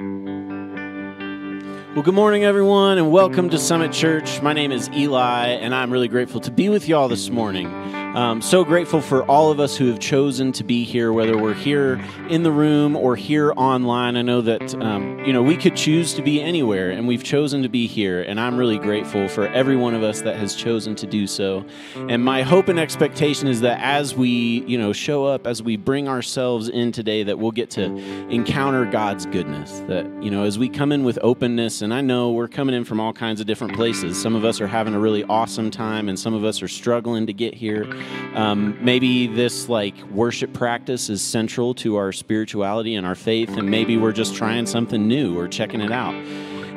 Well, good morning, everyone, and welcome to Summit Church. My name is Eli, and I'm really grateful to be with y'all this morning. Um, so grateful for all of us who have chosen to be here, whether we're here in the room or here online. I know that um, you know we could choose to be anywhere, and we've chosen to be here, and I'm really grateful for every one of us that has chosen to do so. And my hope and expectation is that as we you know show up, as we bring ourselves in today, that we'll get to encounter God's goodness. That you know as we come in with openness, and I know we're coming in from all kinds of different places. Some of us are having a really awesome time, and some of us are struggling to get here. Um, maybe this like worship practice is central to our spirituality and our faith, and maybe we're just trying something new or checking it out.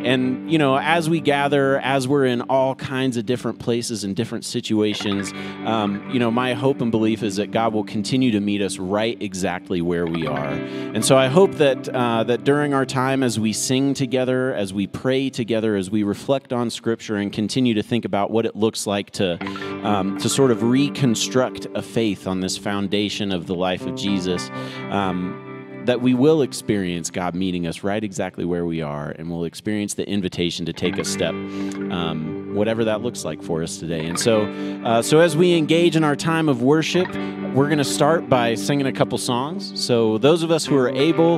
And, you know, as we gather, as we're in all kinds of different places and different situations, um, you know, my hope and belief is that God will continue to meet us right exactly where we are. And so I hope that, uh, that during our time as we sing together, as we pray together, as we reflect on Scripture and continue to think about what it looks like to, um, to sort of reconstruct a faith on this foundation of the life of Jesus. Um, that we will experience God meeting us right exactly where we are, and we'll experience the invitation to take a step, um, whatever that looks like for us today. And so, uh, so as we engage in our time of worship, we're going to start by singing a couple songs. So, those of us who are able,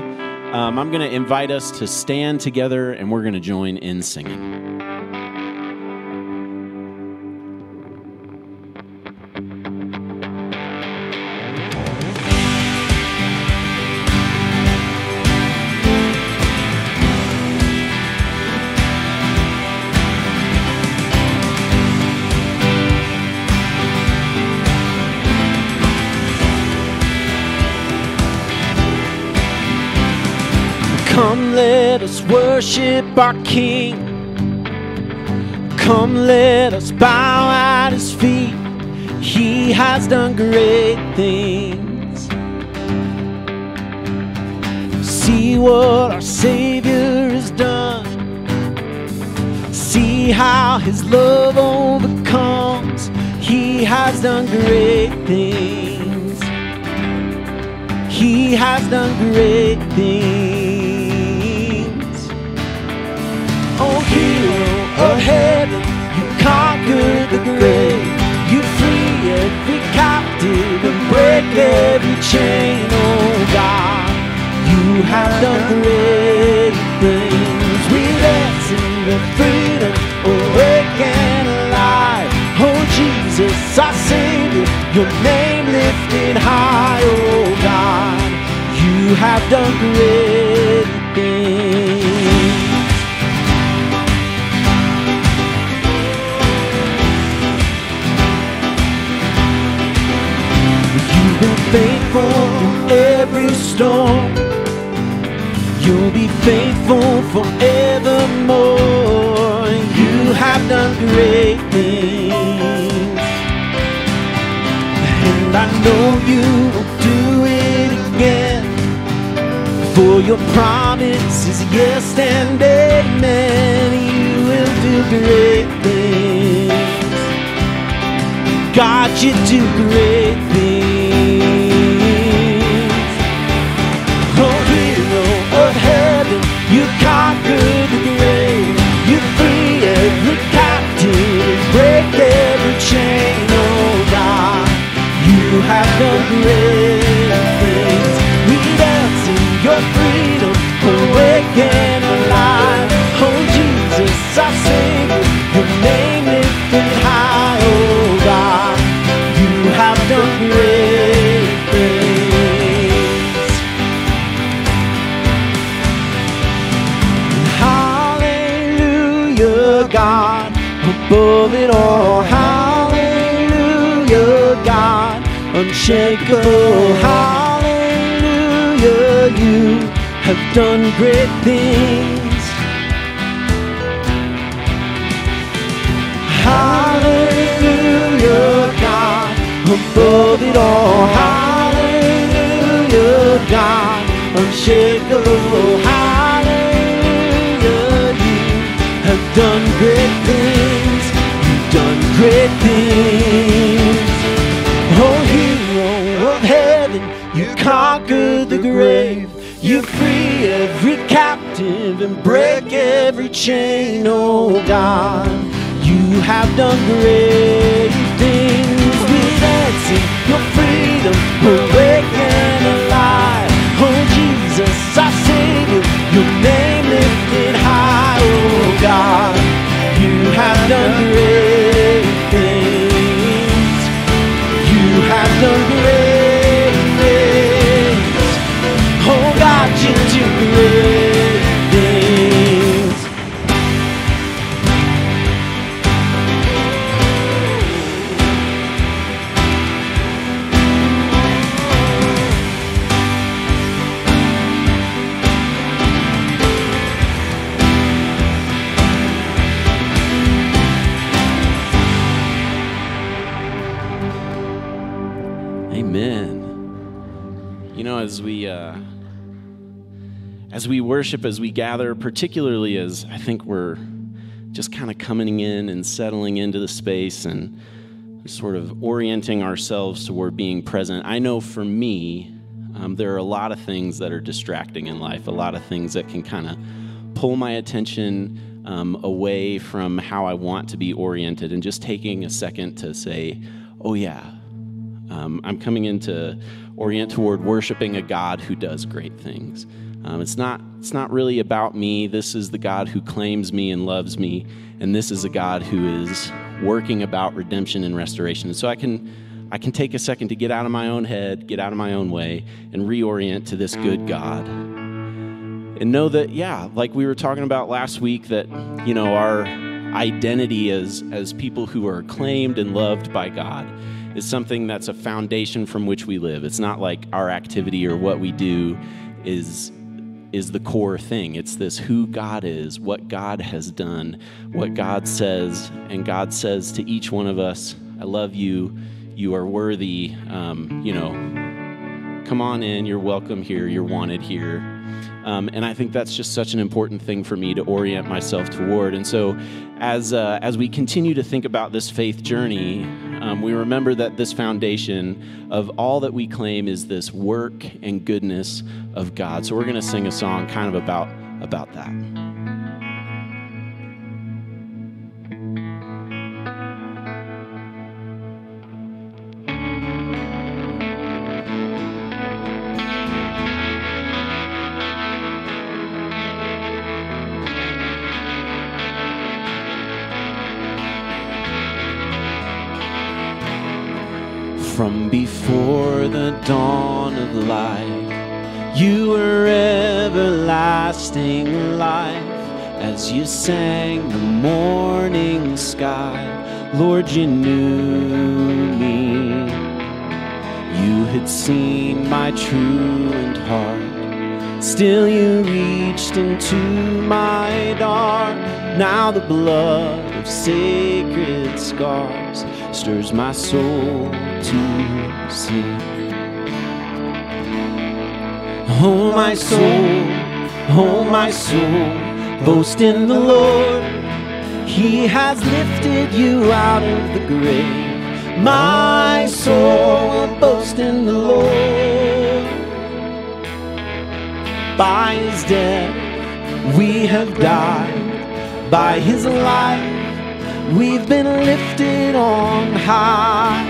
um, I'm going to invite us to stand together, and we're going to join in singing. Worship our King. Come, let us bow at his feet. He has done great things. See what our Savior has done. See how his love overcomes. He has done great things. He has done great things. Hero of heaven, you conquered the grave. You free every captive and break every chain. Oh, God, you have done great things. We dance in the freedom, awake and alive. Oh, Jesus, our Savior, your name lifted high. Oh, God, you have done great things. You've been faithful in every storm. You'll be faithful forevermore. You have done great things. And I know you will do it again. For your promise is yes and amen. You will do great things. God, you do great every captive, break every chain. Oh, God, you have done great things. We dance in your freedom, awake above it all. Hallelujah, God, unshakable. Hallelujah, you have done great things. Hallelujah, God, above it all. Hallelujah, God, unshakable. Hallelujah, you have done great things. Great things. Oh, hero of heaven, you conquered the grave. You free every captive and break every chain, oh God. You have done great things. We dance in your freedom, awake and alive. Oh Jesus, our Savior, your name lifted high, oh God. You have done great have done great things. Oh God, you do great as we worship, as we gather, particularly as I think we're just kind of coming in and settling into the space and sort of orienting ourselves toward being present. I know for me, um, there are a lot of things that are distracting in life, a lot of things that can kind of pull my attention um, away from how I want to be oriented, and just taking a second to say, oh, yeah, um, I'm coming in to orient toward worshiping a God who does great things. Um, it's not it's not really about me. This is the God who claims me and loves me, and this is a God who is working about redemption and restoration. And so I can I can take a second to get out of my own head, get out of my own way, and reorient to this good God. And know that, yeah, like we were talking about last week, that you know our identity as as people who are claimed and loved by God is something that's a foundation from which we live. It's not like our activity or what we do is is the core thing. It's this who God is, what God has done, what God says, and God says to each one of us, "I love you. You are worthy. Um, you know, come on in. You're welcome here. You're wanted here." Um, and I think that's just such an important thing for me to orient myself toward. And so, as uh, as we continue to think about this faith journey, um, we remember that this foundation of all that we claim is this work and goodness of God. So we're going to sing a song kind of about about that. Before the dawn of light, you were everlasting life. As you sang the morning sky, Lord, you knew me. You had seen my truant heart. Still, you reached into my dark. Now, the blood of sacred scars stirs my soul to sing. Oh, my soul, oh, my soul, boast in the Lord. He has lifted you out of the grave. My soul will boast in the Lord. By his death, we have died. By his life, we've been lifted on high.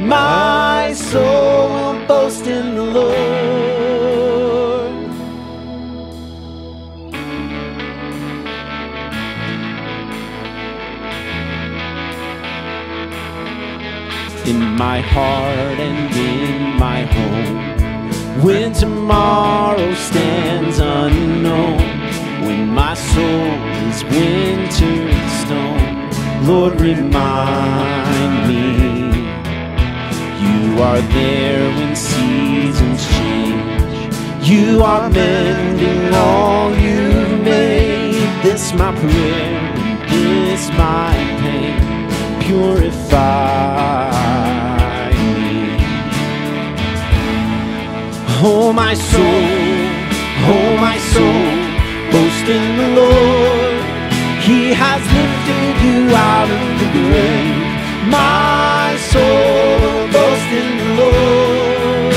My soul will boast in the Lord. In my heart and in my home, when tomorrow stands unknown, when my soul is winter Lord, remind me you are there when seasons change. You are mending all you've made. This my prayer, this my pain. Purify me. Oh, my soul, oh, my soul, boast in the Lord. He has lifted you out of the grave. My soul, boast in the Lord.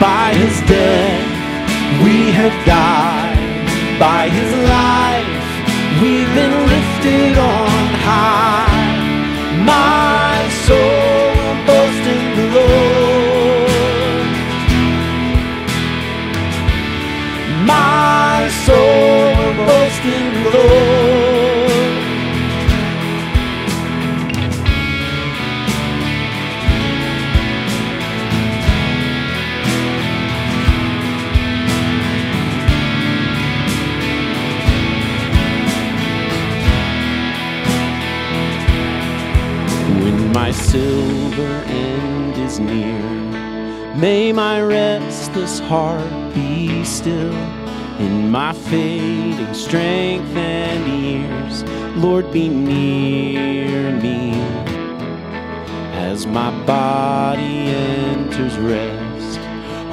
By his death we have died, by his life we've been lifted on high. My near, may my restless heart be still. In my fading strength and years, Lord, be near me. As my body enters rest,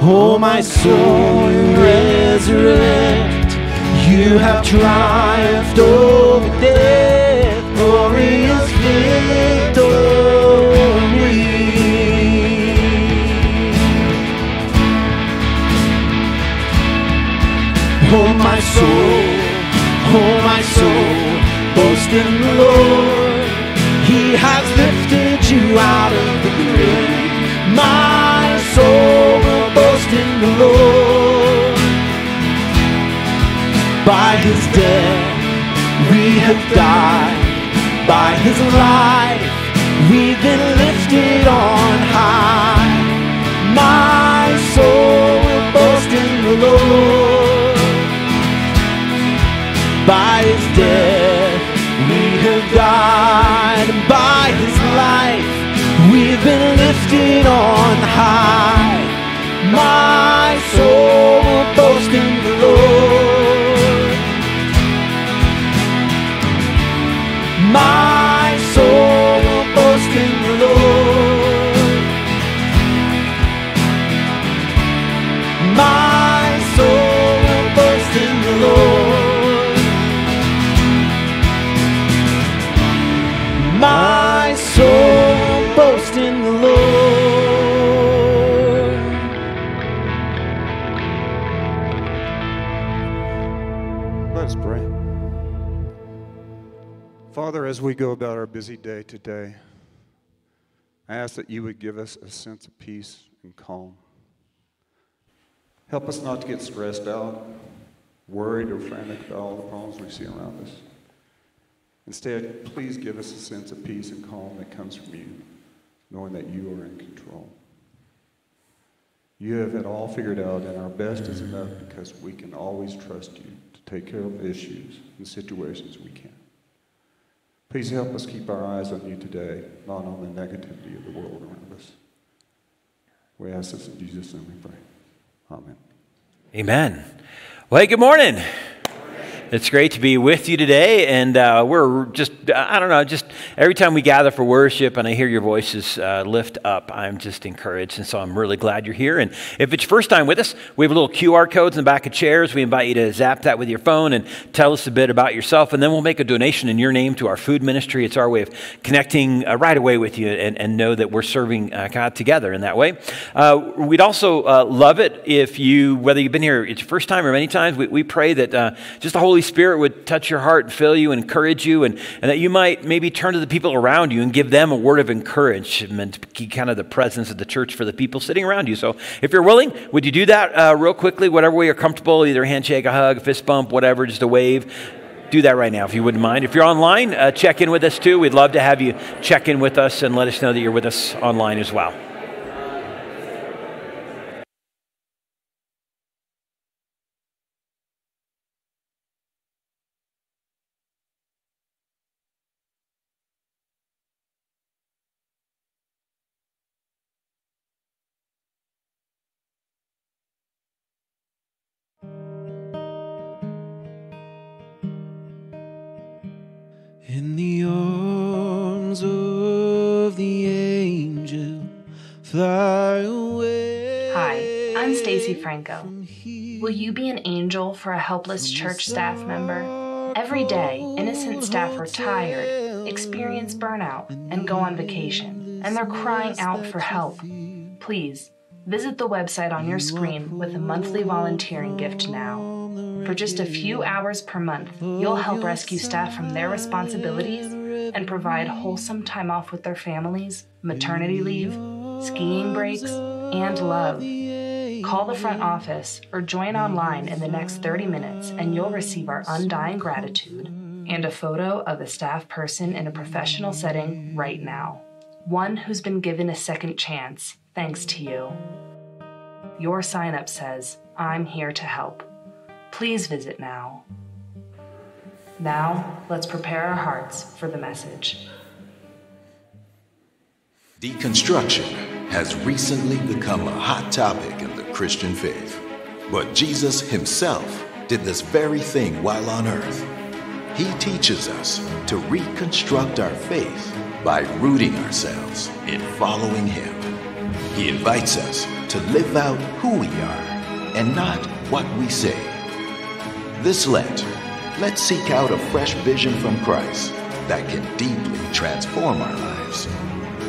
oh, my soul, resurrect. You have triumphed over death, glorious victory. Oh my soul, oh my soul, boast in the Lord. He has lifted you out of the grave. My soul will boast in the Lord. By his death we have died. By his life we've been lifted on By his death we have died. By his life we've been lifted on high. My soul will go about our busy day today, I ask that you would give us a sense of peace and calm. Help us not to get stressed out, worried, or frantic about all the problems we see around us. Instead, please give us a sense of peace and calm that comes from you, knowing that you are in control. You have it all figured out, and our best is enough because we can always trust you to take care of issues and situations we can. Please help us keep our eyes on you today, not on the negativity of the world around us. We ask this in Jesus' name we pray. Amen. Amen. Well, hey, good morning. It's great to be with you today, and uh, we're just, I don't know, just every time we gather for worship and I hear your voices uh, lift up, I'm just encouraged, and so I'm really glad you're here. And if it's your first time with us, we have little QR codes in the back of chairs. We invite you to zap that with your phone and tell us a bit about yourself, and then we'll make a donation in your name to our food ministry. It's our way of connecting uh, right away with you and, and know that we're serving uh, God together in that way. Uh, we'd also uh, love it if you, whether you've been here it's your first time or many times, we, we pray that uh, just the Holy Spirit would touch your heart and fill you and encourage you, and, and that you might maybe turn to the people around you and give them a word of encouragement, kind of the presence of the church for the people sitting around you. So if you're willing, would you do that uh, real quickly, whatever way you're comfortable, either a handshake, a hug, a fist bump, whatever, just a wave? Do that right now if you wouldn't mind. If you're online, uh, check in with us too. We'd love to have you check in with us and let us know that you're with us online as well. I'm Franco. Will you be an angel for a helpless church staff member? Every day, innocent staff are tired, experience burnout, and go on vacation, and they're crying out for help. Please, Visit the website on your screen with a monthly volunteering gift now. For just a few hours per month, you'll help rescue staff from their responsibilities and provide wholesome time off with their families, maternity leave, skiing breaks, and love. Call the front mm-hmm. office or join online in the next 30 minutes, and you'll receive our undying gratitude and a photo of a staff person in a professional setting right now. One who's been given a second chance thanks to you. Your sign up says, I'm here to help. Please visit now. Now, let's prepare our hearts for the message. Deconstruction has recently become a hot topic in the Christian faith. But Jesus himself did this very thing while on earth. He teaches us to reconstruct our faith by rooting ourselves in following Him. He invites us to live out who we are and not what we say. This Lent, let's seek out a fresh vision from Christ that can deeply transform our lives.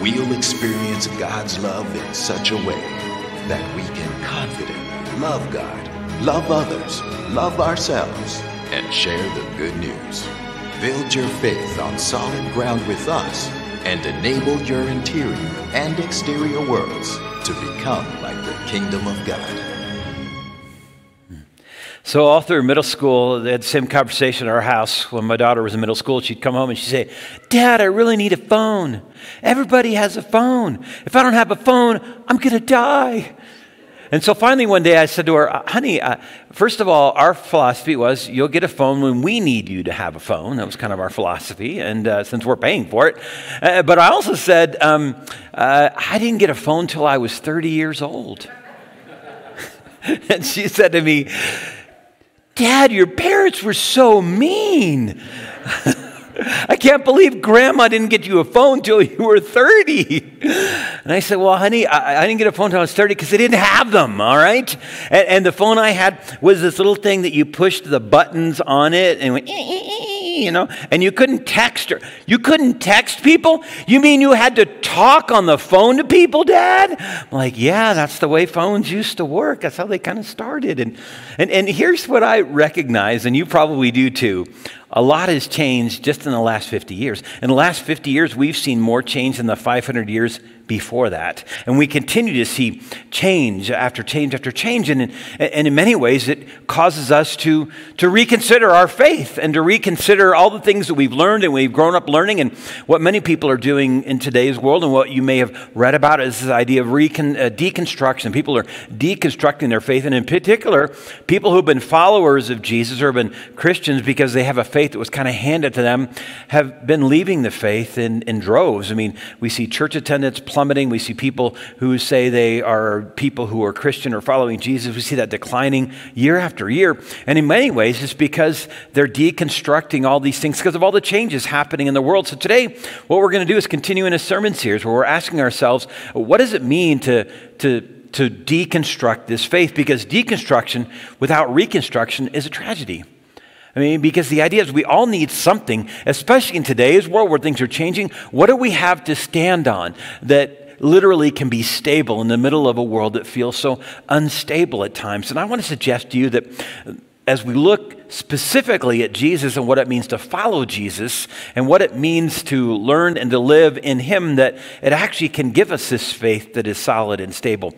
We'll experience God's love in such a way that we can confidently love God, love others, love ourselves, and share the good news. Build your faith on solid ground with us and enable your interior and exterior worlds to become like the kingdom of God. So all through middle school, they had the same conversation at our house. When my daughter was in middle school, she'd come home and she'd say, Dad, I really need a phone. Everybody has a phone. If I don't have a phone, I'm going to die. And so finally one day I said to her, honey, uh, first of all, our philosophy was you'll get a phone when we need you to have a phone. That was kind of our philosophy, and uh, since we're paying for it. Uh, but I also said, um, uh, I didn't get a phone till I was 30 years old. and she said to me, Dad, your parents were so mean. I can't believe grandma didn't get you a phone till you were 30. And I said, Well, honey, I, I didn't get a phone until I was 30 because they didn't have them, all right? And, and, the phone I had was this little thing that you pushed the buttons on it and went, eh, eh, eh, you know, and you couldn't text her. You couldn't text people? You mean you had to talk on the phone to people, Dad? I'm like, yeah, that's the way phones used to work. That's how they kind of started. And, and, and here's what I recognize, and you probably do too. A lot has changed just in the last 50 years. In the last 50 years, we've seen more change than the 500 years before that. And we continue to see change after change after change. And in, and in many ways, it causes us to, to reconsider our faith and to reconsider all the things that we've learned and we've grown up learning. And what many people are doing in today's world and what you may have read about is this idea of recon, uh, deconstruction. People are deconstructing their faith. And in particular, people who've been followers of Jesus or have been Christians because they have a faith that was kind of handed to them have been leaving the faith in, in droves. I mean, we see church attendance plummeting. We see people who say they are people who are Christian or following Jesus. We see that declining year after year. And in many ways, it's because they're deconstructing all these things because of all the changes happening in the world. So today, what we're going to do is continue in a sermon series where we're asking ourselves, what does it mean to, to, to deconstruct this faith? Because deconstruction without reconstruction is a tragedy. I mean, because the idea is we all need something, especially in today's world where things are changing. What do we have to stand on that literally can be stable in the middle of a world that feels so unstable at times? And I want to suggest to you that as we look specifically at Jesus and what it means to follow Jesus and what it means to learn and to live in Him, that it actually can give us this faith that is solid and stable.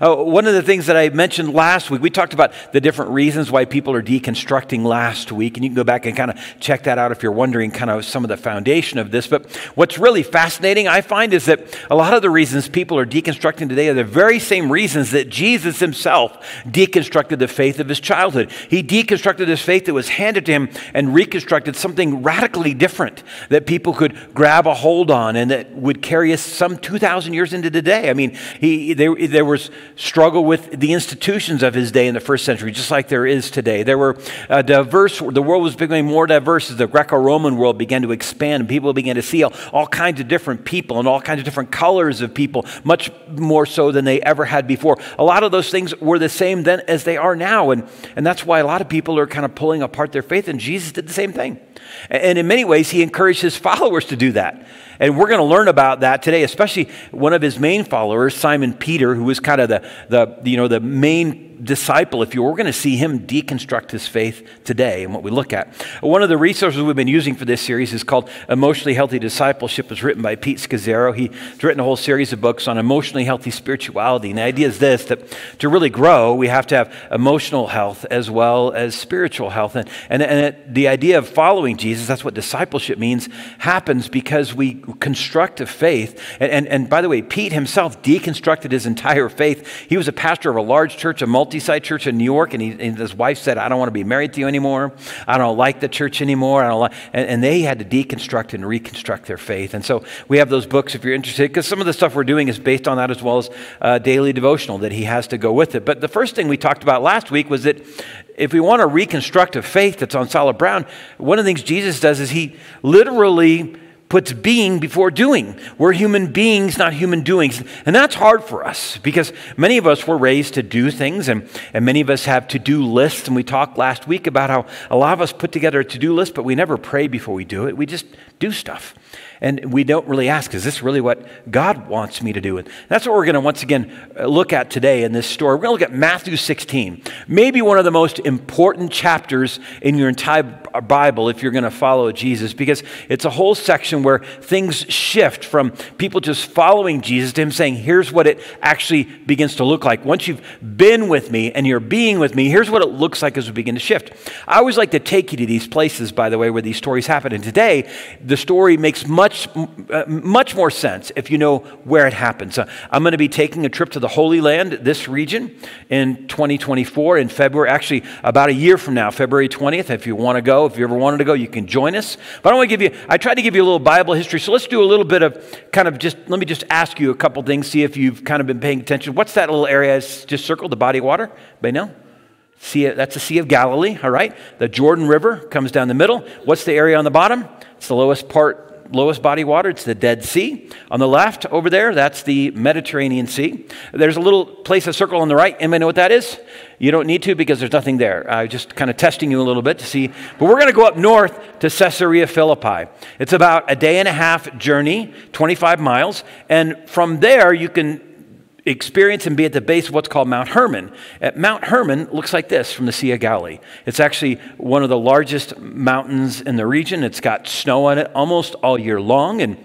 Uh, one of the things that I mentioned last week, we talked about the different reasons why people are deconstructing last week, and you can go back and kind of check that out if you're wondering kind of some of the foundation of this. But what's really fascinating, I find, is that a lot of the reasons people are deconstructing today are the very same reasons that Jesus himself deconstructed the faith of his childhood. He deconstructed his faith that was handed to him and reconstructed something radically different that people could grab a hold on and that would carry us some 2,000 years into today. I mean, he, there, there was struggle with the institutions of his day in the first century, just like there is today. There were uh, diverse, the world was becoming more diverse as the Greco Roman world began to expand and people began to see all, all kinds of different people and all kinds of different colors of people, much more so than they ever had before. A lot of those things were the same then as they are now. And, and that's why a lot of people are kind of pulling apart their faith, and Jesus did the same thing. And in many ways, he encouraged his followers to do that. And we're going to learn about that today, especially one of his main followers, Simon Peter, who was kind of the, the, you know, the main disciple, if you were, we're going to see him deconstruct his faith today and what we look at. One of the resources we've been using for this series is called Emotionally Healthy Discipleship. It's written by Pete Scazzero. He's written a whole series of books on emotionally healthy spirituality. And the idea is this, that to really grow, we have to have emotional health as well as spiritual health. And, and, and the idea of following Jesus, that's what discipleship means, happens because we construct a faith. And, and, and by the way, Pete himself deconstructed his entire faith. He was a pastor of a large church, a multi multi-site church in New York, and, he, and, his wife said, "I don't want to be married to you anymore. I don't like the church anymore." I don't like, and, and they had to deconstruct and reconstruct their faith. And so we have those books if you're interested, because some of the stuff we're doing is based on that as well as uh, daily devotional that he has to go with it. But the first thing we talked about last week was that if we want to reconstruct a faith that's on solid ground, one of the things Jesus does is he literally puts being before doing. We're human beings, not human doings. And that's hard for us because many of us were raised to do things and, and many of us have to do lists. And we talked last week about how a lot of us put together a to do list, but we never pray before we do it. We just do stuff. And we don't really ask, is this really what God wants me to do? And that's what we're going to once again uh, look at today in this story. We're going to look at Matthew 16, maybe one of the most important chapters in your entire Bible if you're going to follow Jesus, because it's a whole section where things shift from people just following Jesus to him saying, here's what it actually begins to look like. Once you've been with me and you're being with me, here's what it looks like as we begin to shift. I always like to take you to these places, by the way, where these stories happen. And today, the story makes much much, uh, much more sense if you know where it happens. Uh, I'm going to be taking a trip to the Holy Land, this region, in 2024 in February, actually about a year from now, February 20th. If you want to go, if you ever wanted to go, you can join us. But I want to give you, I tried to give you a little Bible history. So let's do a little bit of kind of just, let me just ask you a couple things, see if you've kind of been paying attention. What's that little area I just circled, the body of water? Anybody know? Sea, that's the Sea of Galilee, all right? The Jordan River comes down the middle. What's the area on the bottom? It's the lowest part lowest body water, it's the Dead Sea. On the left over there, that's the Mediterranean Sea. There's a little place, a circle on the right. Anybody know what that is? You don't need to because there's nothing there. I'm just kind of testing you a little bit to see. But we're going to go up north to Caesarea Philippi. It's about a day and a half journey, 25 miles. And from there, you can experience and be at the base of what's called Mount Hermon. At Mount Hermon looks like this from the Sea of Galilee. It's actually one of the largest mountains in the region. It's got snow on it almost all year long and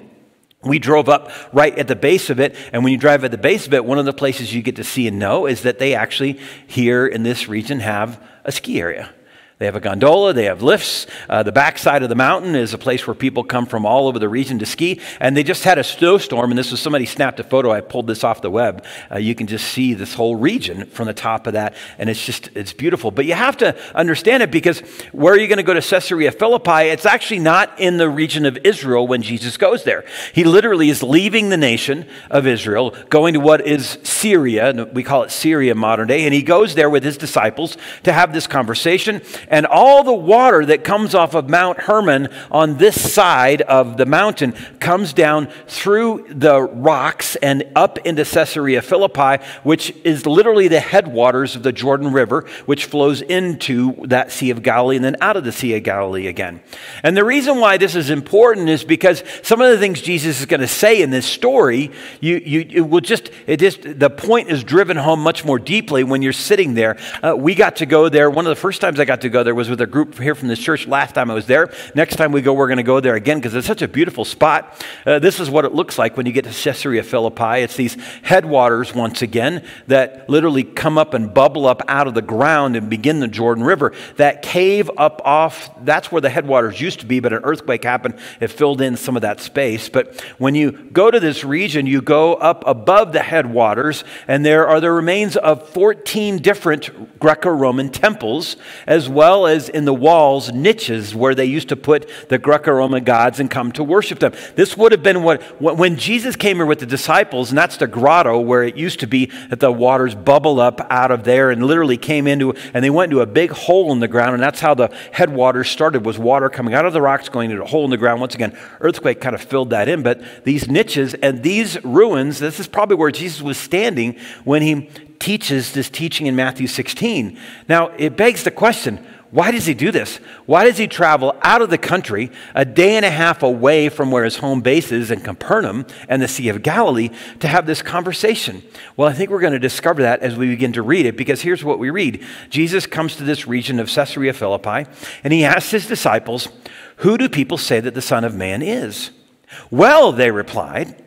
we drove up right at the base of it, and when you drive at the base of it, one of the places you get to see and know is that they actually here in this region have a ski area. They have a gondola, they have lifts. Uh, the backside of the mountain is a place where people come from all over the region to ski. And they just had a snowstorm, and this was somebody snapped a photo. I pulled this off the web. Uh, you can just see this whole region from the top of that, and it's just, it's beautiful. But you have to understand it because where are you going to go to Caesarea Philippi? It's actually not in the region of Israel when Jesus goes there. He literally is leaving the nation of Israel, going to what is Syria, we call it Syria modern day, and he goes there with his disciples to have this conversation and all the water that comes off of Mount Hermon on this side of the mountain comes down through the rocks and up into Caesarea Philippi, which is literally the headwaters of the Jordan River, which flows into that Sea of Galilee and then out of the Sea of Galilee again. And the reason why this is important is because some of the things Jesus is going to say in this story, you, you it will just, it just, the point is driven home much more deeply when you're sitting there. Uh, we got to go there. One of the first times I got to go there was with a group here from this church last time I was there. Next time we go, we're going to go there again because it's such a beautiful spot. Uh, this is what it looks like when you get to Caesarea Philippi. It's these headwaters, once again, that literally come up and bubble up out of the ground and begin the Jordan River. That cave up off, that's where the headwaters used to be, but an earthquake happened. It filled in some of that space. But when you go to this region, you go up above the headwaters, and there are the remains of 14 different Greco Roman temples, as well as in the walls niches where they used to put the Greco-Roman gods and come to worship them. This would have been what, when Jesus came here with the disciples, and that's the grotto where it used to be that the waters bubble up out of there and literally came into, and they went into a big hole in the ground, and that's how the headwaters started, was water coming out of the rocks, going into a hole in the ground. Once again, earthquake kind of filled that in, but these niches and these ruins, this is probably where Jesus was standing when he teaches this teaching in Matthew 16. Now, it begs the question, Why does he do this? Why does he travel out of the country a day and a half away from where his home base is in Capernaum and the Sea of Galilee to have this conversation? Well, I think we're going to discover that as we begin to read it because here's what we read Jesus comes to this region of Caesarea Philippi and he asks his disciples, Who do people say that the Son of Man is? Well, they replied,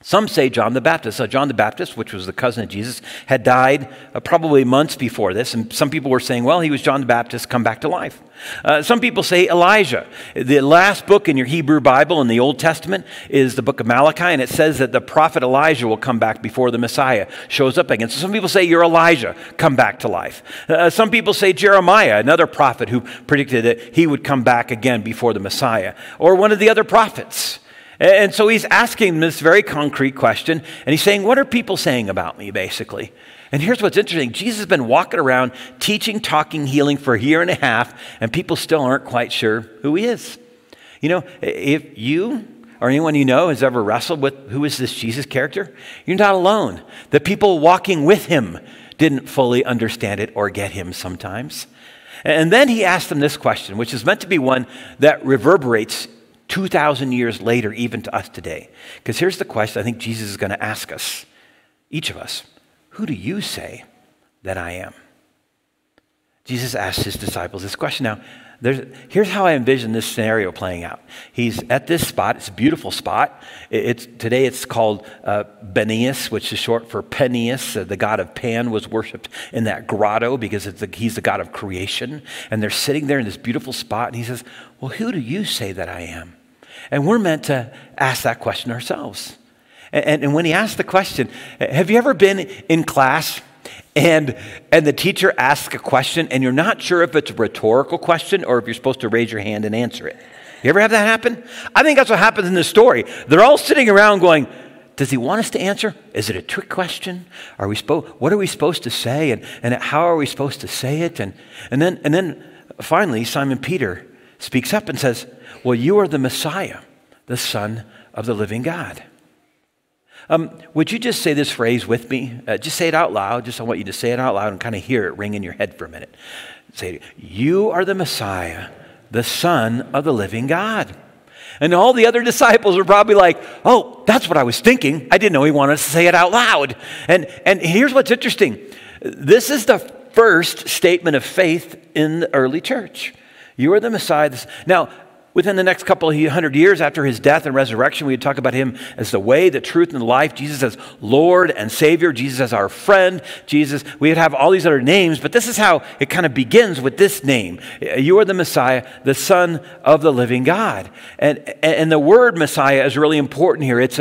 some say John the Baptist. Uh, John the Baptist, which was the cousin of Jesus, had died uh, probably months before this. And some people were saying, well, he was John the Baptist come back to life. Uh, some people say Elijah. The last book in your Hebrew Bible in the Old Testament is the book of Malachi, and it says that the prophet Elijah will come back before the Messiah shows up again. So some people say you're Elijah, come back to life. Uh, some people say Jeremiah, another prophet who predicted that he would come back again before the Messiah, or one of the other prophets. And so he's asking this very concrete question, and he's saying, What are people saying about me, basically? And here's what's interesting Jesus has been walking around teaching, talking, healing for a year and a half, and people still aren't quite sure who he is. You know, if you or anyone you know has ever wrestled with who is this Jesus character, you're not alone. The people walking with him didn't fully understand it or get him sometimes. And then he asked them this question, which is meant to be one that reverberates 2,000 years later, even to us today. Because here's the question I think Jesus is going to ask us, each of us Who do you say that I am? Jesus asked his disciples this question. Now, here's how I envision this scenario playing out. He's at this spot. It's a beautiful spot. It's, today it's called uh, Banias, which is short for Paneas. Uh, the god of Pan was worshipped in that grotto because he's the god of creation. And they're sitting there in this beautiful spot. And he says, Well, who do you say that I am? And we're meant to ask that question ourselves. And, and when he asked the question, have you ever been in class and, and the teacher asks a question and you're not sure if it's a rhetorical question or if you're supposed to raise your hand and answer it? You ever have that happen? I think that's what happens in this story. They're all sitting around going, does he want us to answer? Is it a trick question? Are we supposed, what are we supposed to say? And, and how are we supposed to say it? And, and, then, and then finally, Simon Peter speaks up and says, Well, you are the Messiah, the Son of the living God. Um, would you just say this phrase with me? Uh, just say it out loud. Just I want you to say it out loud and kind of hear it ring in your head for a minute. Say. You are the Messiah, the Son of the living God. And all the other disciples were probably like, oh, that's what I was thinking. I didn't know he wanted us to say it out loud. And, and here's what's interesting this is the first statement of faith in the early church. You are the Messiah. Now, within the next couple of hundred years after his death and resurrection, we would talk about him as the way, the truth, and the life. Jesus as Lord and Savior. Jesus as our friend. Jesus, we would have all these other names, but this is how it kind of begins with this name. You are the Messiah, the Son of the living God. And, and the word Messiah is really important here. It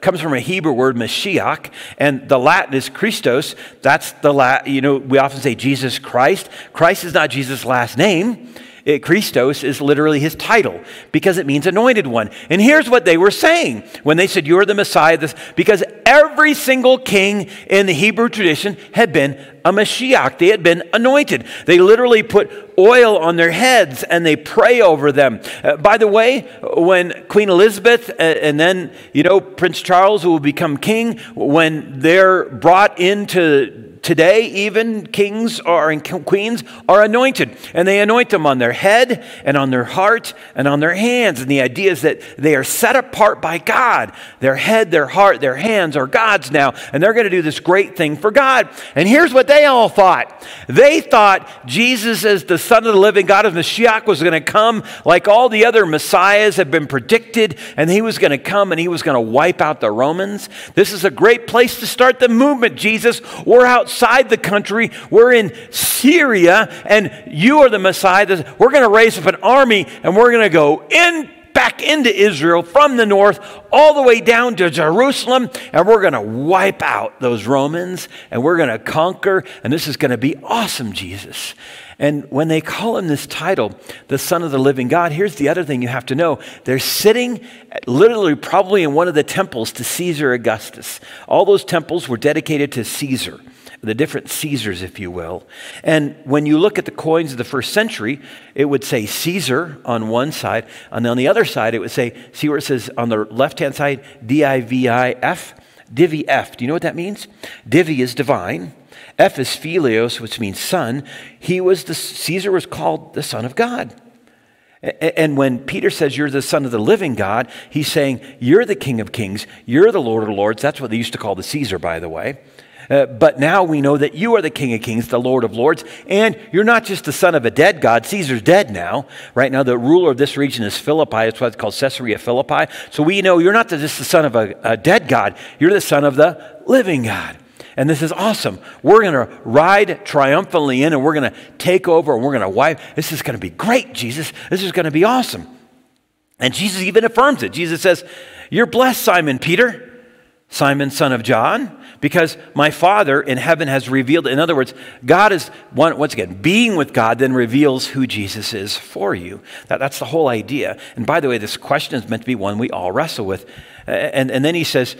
comes from a Hebrew word, Mashiach, and the Latin is Christos. That's the Latin, you know, we often say Jesus Christ. Christ is not Jesus' last name. It, Christos is literally his title because it means anointed one. And here's what they were saying when they said, You're the Messiah, this, because every single king in the Hebrew tradition had been a Mashiach. They had been anointed. They literally put oil on their heads and they pray over them. Uh, by the way, when Queen Elizabeth uh, and then, you know, Prince Charles, who will become king, when they're brought into Today, even kings are, and queens are anointed, and they anoint them on their head and on their heart and on their hands. And the idea is that they are set apart by God. Their head, their heart, their hands are God's now, and they're going to do this great thing for God. And here's what they all thought they thought Jesus, as the Son of the living God of Mashiach, was going to come like all the other Messiahs have been predicted, and he was going to come and he was going to wipe out the Romans. This is a great place to start the movement, Jesus. We're out outside the country. We're in Syria, and you are the Messiah. We're going to raise up an army, and we're going to go in back into Israel from the north all the way down to Jerusalem, and we're going to wipe out those Romans, and we're going to conquer, and this is going to be awesome, Jesus. And when they call him this title, the Son of the Living God, here's the other thing you have to know. They're sitting literally probably in one of the temples to Caesar Augustus. All those temples were dedicated to Caesar the different Caesars, if you will. And when you look at the coins of the first century, it would say Caesar on one side, and on the other side, it would say, see where it says on the left hand side, D I V I F? Divi F. Do you know what that means? Divi is divine. F is Filius, which means son. He was the, Caesar was called the son of God. And when Peter says you're the son of the living God, he's saying you're the king of kings, you're the lord of lords. That's what they used to call the Caesar, by the way. Uh, but now we know that you are the King of Kings, the Lord of Lords, and you're not just the son of a dead God. Caesar's dead now. Right now, the ruler of this region is Philippi. It's what's called Caesarea Philippi. So we know you're not just the son of a, a dead God, you're the son of the living God. And this is awesome. We're going to ride triumphantly in and we're going to take over and we're going to wipe. This is going to be great, Jesus. This is going to be awesome. And Jesus even affirms it. Jesus says, You're blessed, Simon Peter. Simon, son of John, because my Father in heaven has revealed. In other words, God is, once again, being with God then reveals who Jesus is for you. That, that's the whole idea. And by the way, this question is meant to be one we all wrestle with. And, and then he says,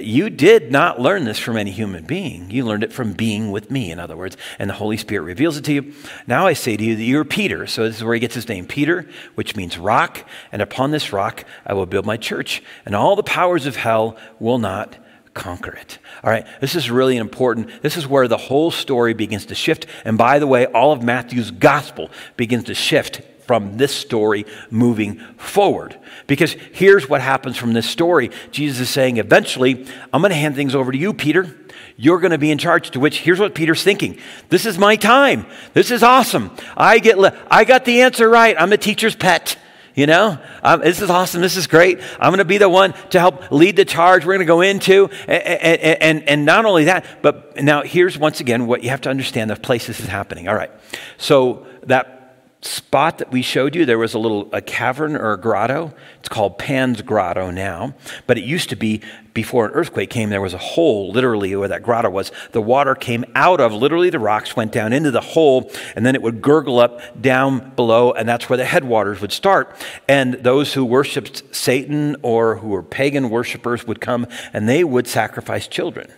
You did not learn this from any human being. You learned it from being with me, in other words. And the Holy Spirit reveals it to you. Now I say to you that you're Peter. So this is where he gets his name Peter, which means rock. And upon this rock I will build my church. And all the powers of hell will not conquer it. All right, this is really important. This is where the whole story begins to shift. And by the way, all of Matthew's gospel begins to shift from this story moving forward. Because here's what happens from this story Jesus is saying, eventually, I'm going to hand things over to you, Peter. You're going to be in charge. To which, here's what Peter's thinking This is my time. This is awesome. I, get le- I got the answer right. I'm a teacher's pet. You know, um, this is awesome. This is great. I'm going to be the one to help lead the charge. We're going to go into, and, and, and not only that, but now here's once again what you have to understand the place this is happening. All right. So that spot that we showed you, there was a little a cavern or a grotto. It's called Pan's Grotto now, but it used to be before an earthquake came. There was a hole, literally, where that grotto was. The water came out of literally the rocks, went down into the hole, and then it would gurgle up down below, and that's where the headwaters would start. And those who worshipped Satan or who were pagan worshippers would come, and they would sacrifice children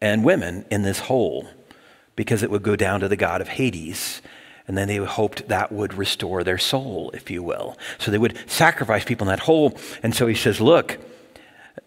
and women in this hole because it would go down to the god of Hades and then they hoped that would restore their soul, if you will. So they would sacrifice people in that hole. And so he says, Look,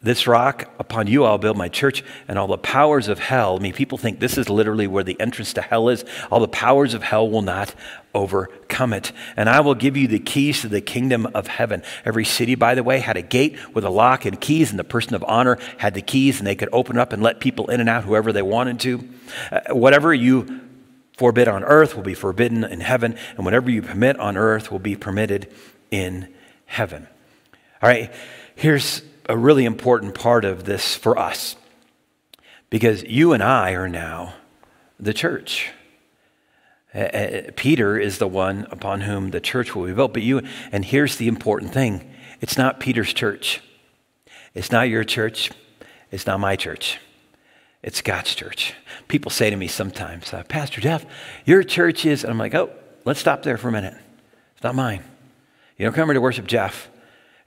this rock, upon you I'll build my church, and all the powers of hell. I mean, people think this is literally where the entrance to hell is. All the powers of hell will not overcome it. And I will give you the keys to the kingdom of heaven. Every city, by the way, had a gate with a lock and keys, and the person of honor had the keys, and they could open up and let people in and out, whoever they wanted to. Uh, whatever you forbid on earth will be forbidden in heaven, and whatever you permit on earth will be permitted in heaven. All right, here's a really important part of this for us because you and I are now the church. Uh, Peter is the one upon whom the church will be built, but you, and here's the important thing it's not Peter's church, it's not your church, it's not my church. It's God's church. People say to me sometimes, uh, Pastor Jeff, your church is, and I'm like, oh, let's stop there for a minute. It's not mine. You don't come here to worship Jeff.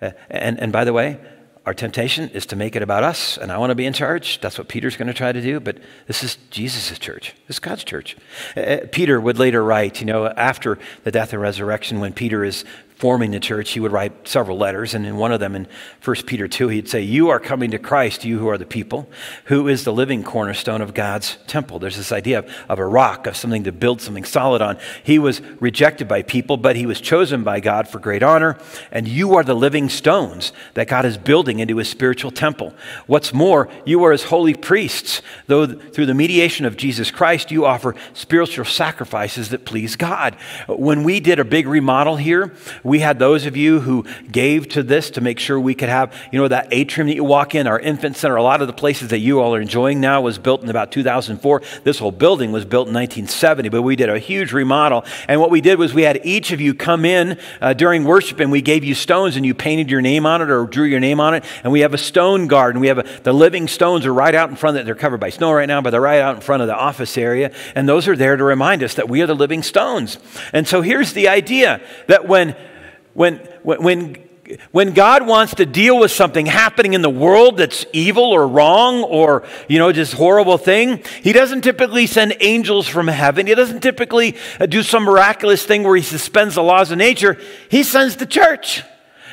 Uh, and, and by the way, our temptation is to make it about us, and I want to be in charge. That's what Peter's going to try to do, but this is Jesus' church. This is God's church. Uh, uh Peter would later write, you know, after the death and resurrection, when Peter is forming the church, he would write several letters. And in one of them, in 1 Peter 2, he'd say, You are coming to Christ, you who are the people, who is the living cornerstone of God's temple. There's this idea of, of a rock, of something to build something solid on. He was rejected by people, but he was chosen by God for great honor. And you are the living stones that God is building into his spiritual temple. What's more, you are his holy priests, though through the mediation of Jesus Christ, you offer spiritual sacrifices that please God. When we did a big remodel here, we had those of you who gave to this to make sure we could have, you know, that atrium that you walk in, our infant center, a lot of the places that you all are enjoying now was built in about 2004. This whole building was built in 1970, but we did a huge remodel. And what we did was we had each of you come in uh, during worship and we gave you stones and you painted your name on it or drew your name on it. And we have a stone garden. We have a, the living stones are right out in front of it. They're covered by snow right now, but they're right out in front of the office area. And those are there to remind us that we are the living stones. And so here's the idea that when when, when, when God wants to deal with something happening in the world that's evil or wrong or, you know, just horrible thing, He doesn't typically send angels from heaven. He doesn't typically uh, do some miraculous thing where He suspends the laws of nature. He sends the church.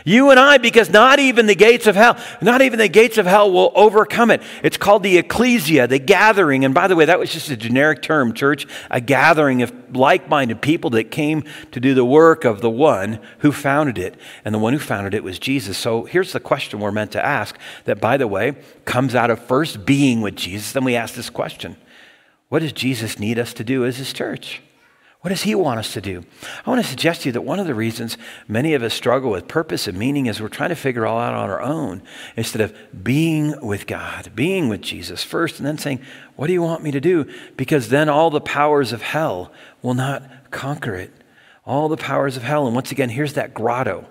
You and I, because not even the gates of hell, not even the gates of hell will overcome it. It's called the ecclesia, the gathering. And by the way, that was just a generic term, church, a gathering of like minded people that came to do the work of the one who founded it. And the one who founded it was Jesus. So here's the question we're meant to ask that, by the way, comes out of first being with Jesus. Then we ask this question What does Jesus need us to do as his church? What does He want us to do? I want to suggest to you that one of the reasons many of us struggle with purpose and meaning is we're trying to figure all out on our own instead of being with God, being with Jesus first, and then saying, What do you want me to do? Because then all the powers of hell will not conquer it. All the powers of hell. And once again, here's that grotto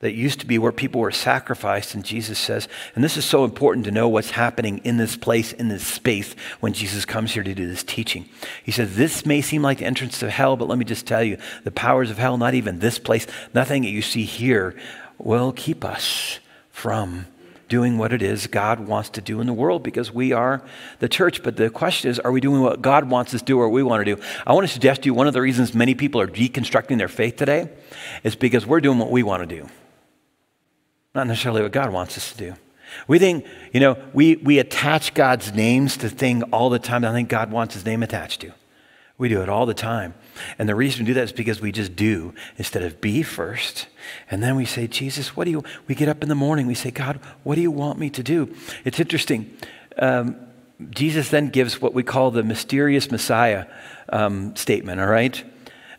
that used to be where people were sacrificed. And Jesus says, and this is so important to know what's happening in this place, in this space, when Jesus comes here to do this teaching. He says, This may seem like the entrance to hell, but let me just tell you the powers of hell, not even this place, nothing that you see here, will keep us from doing what it is God wants to do in the world because we are the church. But the question is, are we doing what God wants us to do or we want to do? I want to suggest to you one of the reasons many people are deconstructing their faith today is because we're doing what we want to do not necessarily what God wants us to do. We think, you know, we, we attach God's names to things all the time I think God wants his name attached to. We do it all the time. And the reason we do that is because we just do instead of be first. And then we say, Jesus, what do you, we get up in the morning, we say, God, what do you want me to do? It's interesting. Um, Jesus then gives what we call the mysterious Messiah um, statement, all right?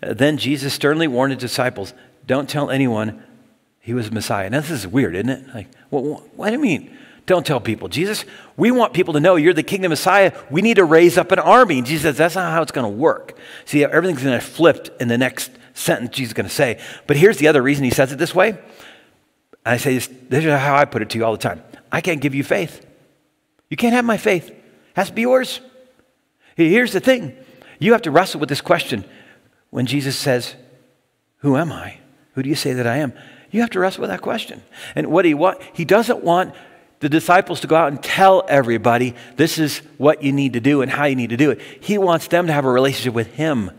Uh, then Jesus sternly warned his disciples, don't tell anyone he was Messiah. Now, this is weird, isn't it? Like, what, do you mean? Don't tell people. Jesus, we want people to know you're the kingdom Messiah. We need to raise up an army. And Jesus says, that's not how it's going to work. See, everything's going to flip in the next sentence Jesus is going to say. But here's the other reason he says it this way. I say this, this is how I put it to you all the time. I can't give you faith. You can't have my faith. It has to be yours. Here's the thing. You have to wrestle with this question when Jesus says, Who am I? Who do you say that I am? You have to wrestle with that question. And what he want, he doesn't want the disciples to go out and tell everybody this is what you need to do and how you need to do it. He wants them to have a relationship with him,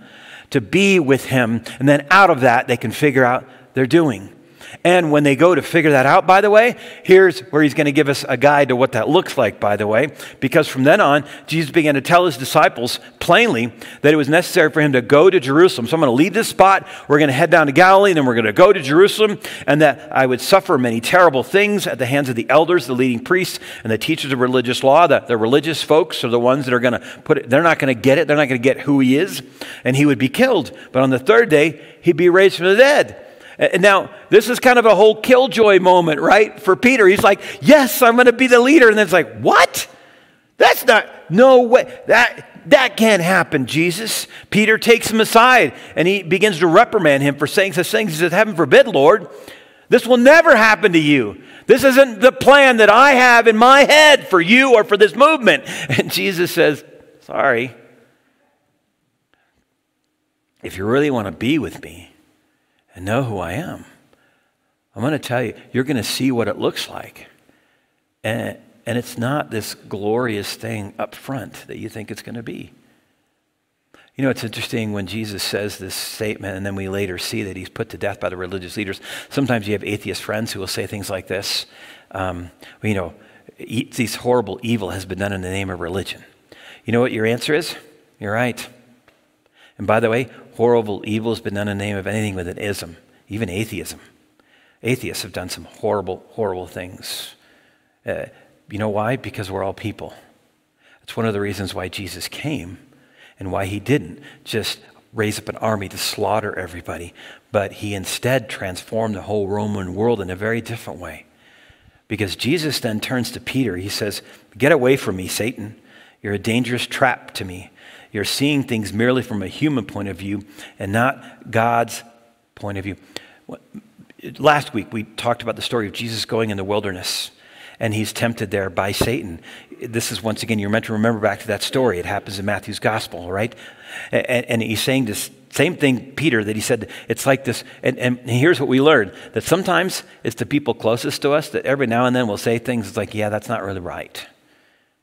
to be with him, and then out of that they can figure out their doing. And when they go to figure that out, by the way, here's where he's going to give us a guide to what that looks like, by the way. Because from then on, Jesus began to tell his disciples plainly that it was necessary for him to go to Jerusalem. So I'm going to leave this spot. We're going to head down to Galilee, and then we're going to go to Jerusalem, and that I would suffer many terrible things at the hands of the elders, the leading priests, and the teachers of religious law. The, the religious folks are the ones that are going to put it, they're not going to get it. They're not going to get who he is, and he would be killed. But on the third day, he'd be raised from the dead. And now, this is kind of a whole killjoy moment, right? For Peter, he's like, Yes, I'm going to be the leader. And then it's like, What? That's not, no way. That, that can't happen, Jesus. Peter takes him aside and he begins to reprimand him for saying such things. He says, Heaven forbid, Lord, this will never happen to you. This isn't the plan that I have in my head for you or for this movement. And Jesus says, Sorry. If you really want to be with me, and know who I am. I'm going to tell you, you're going to see what it looks like. And, and it's not this glorious thing up front that you think it's going to be. You know, it's interesting when Jesus says this statement, and then we later see that he's put to death by the religious leaders. Sometimes you have atheist friends who will say things like this um, You know, this horrible evil has been done in the name of religion. You know what your answer is? You're right. And by the way, horrible evil has been done in the name of anything with an ism, even atheism. Atheists have done some horrible, horrible things. Uh, you know why? Because we're all people. It's one of the reasons why Jesus came and why he didn't just raise up an army to slaughter everybody, but he instead transformed the whole Roman world in a very different way. Because Jesus then turns to Peter. He says, Get away from me, Satan. You're a dangerous trap to me. You're seeing things merely from a human point of view and not God's point of view. Last week, we talked about the story of Jesus going in the wilderness and he's tempted there by Satan. This is once again, you're meant to remember back to that story. It happens in Matthew's gospel, right? And, and he's saying this same thing, Peter, that he said, it's like this. And, and here's what we learned that sometimes it's the people closest to us that every now and then will say things like, yeah, that's not really right.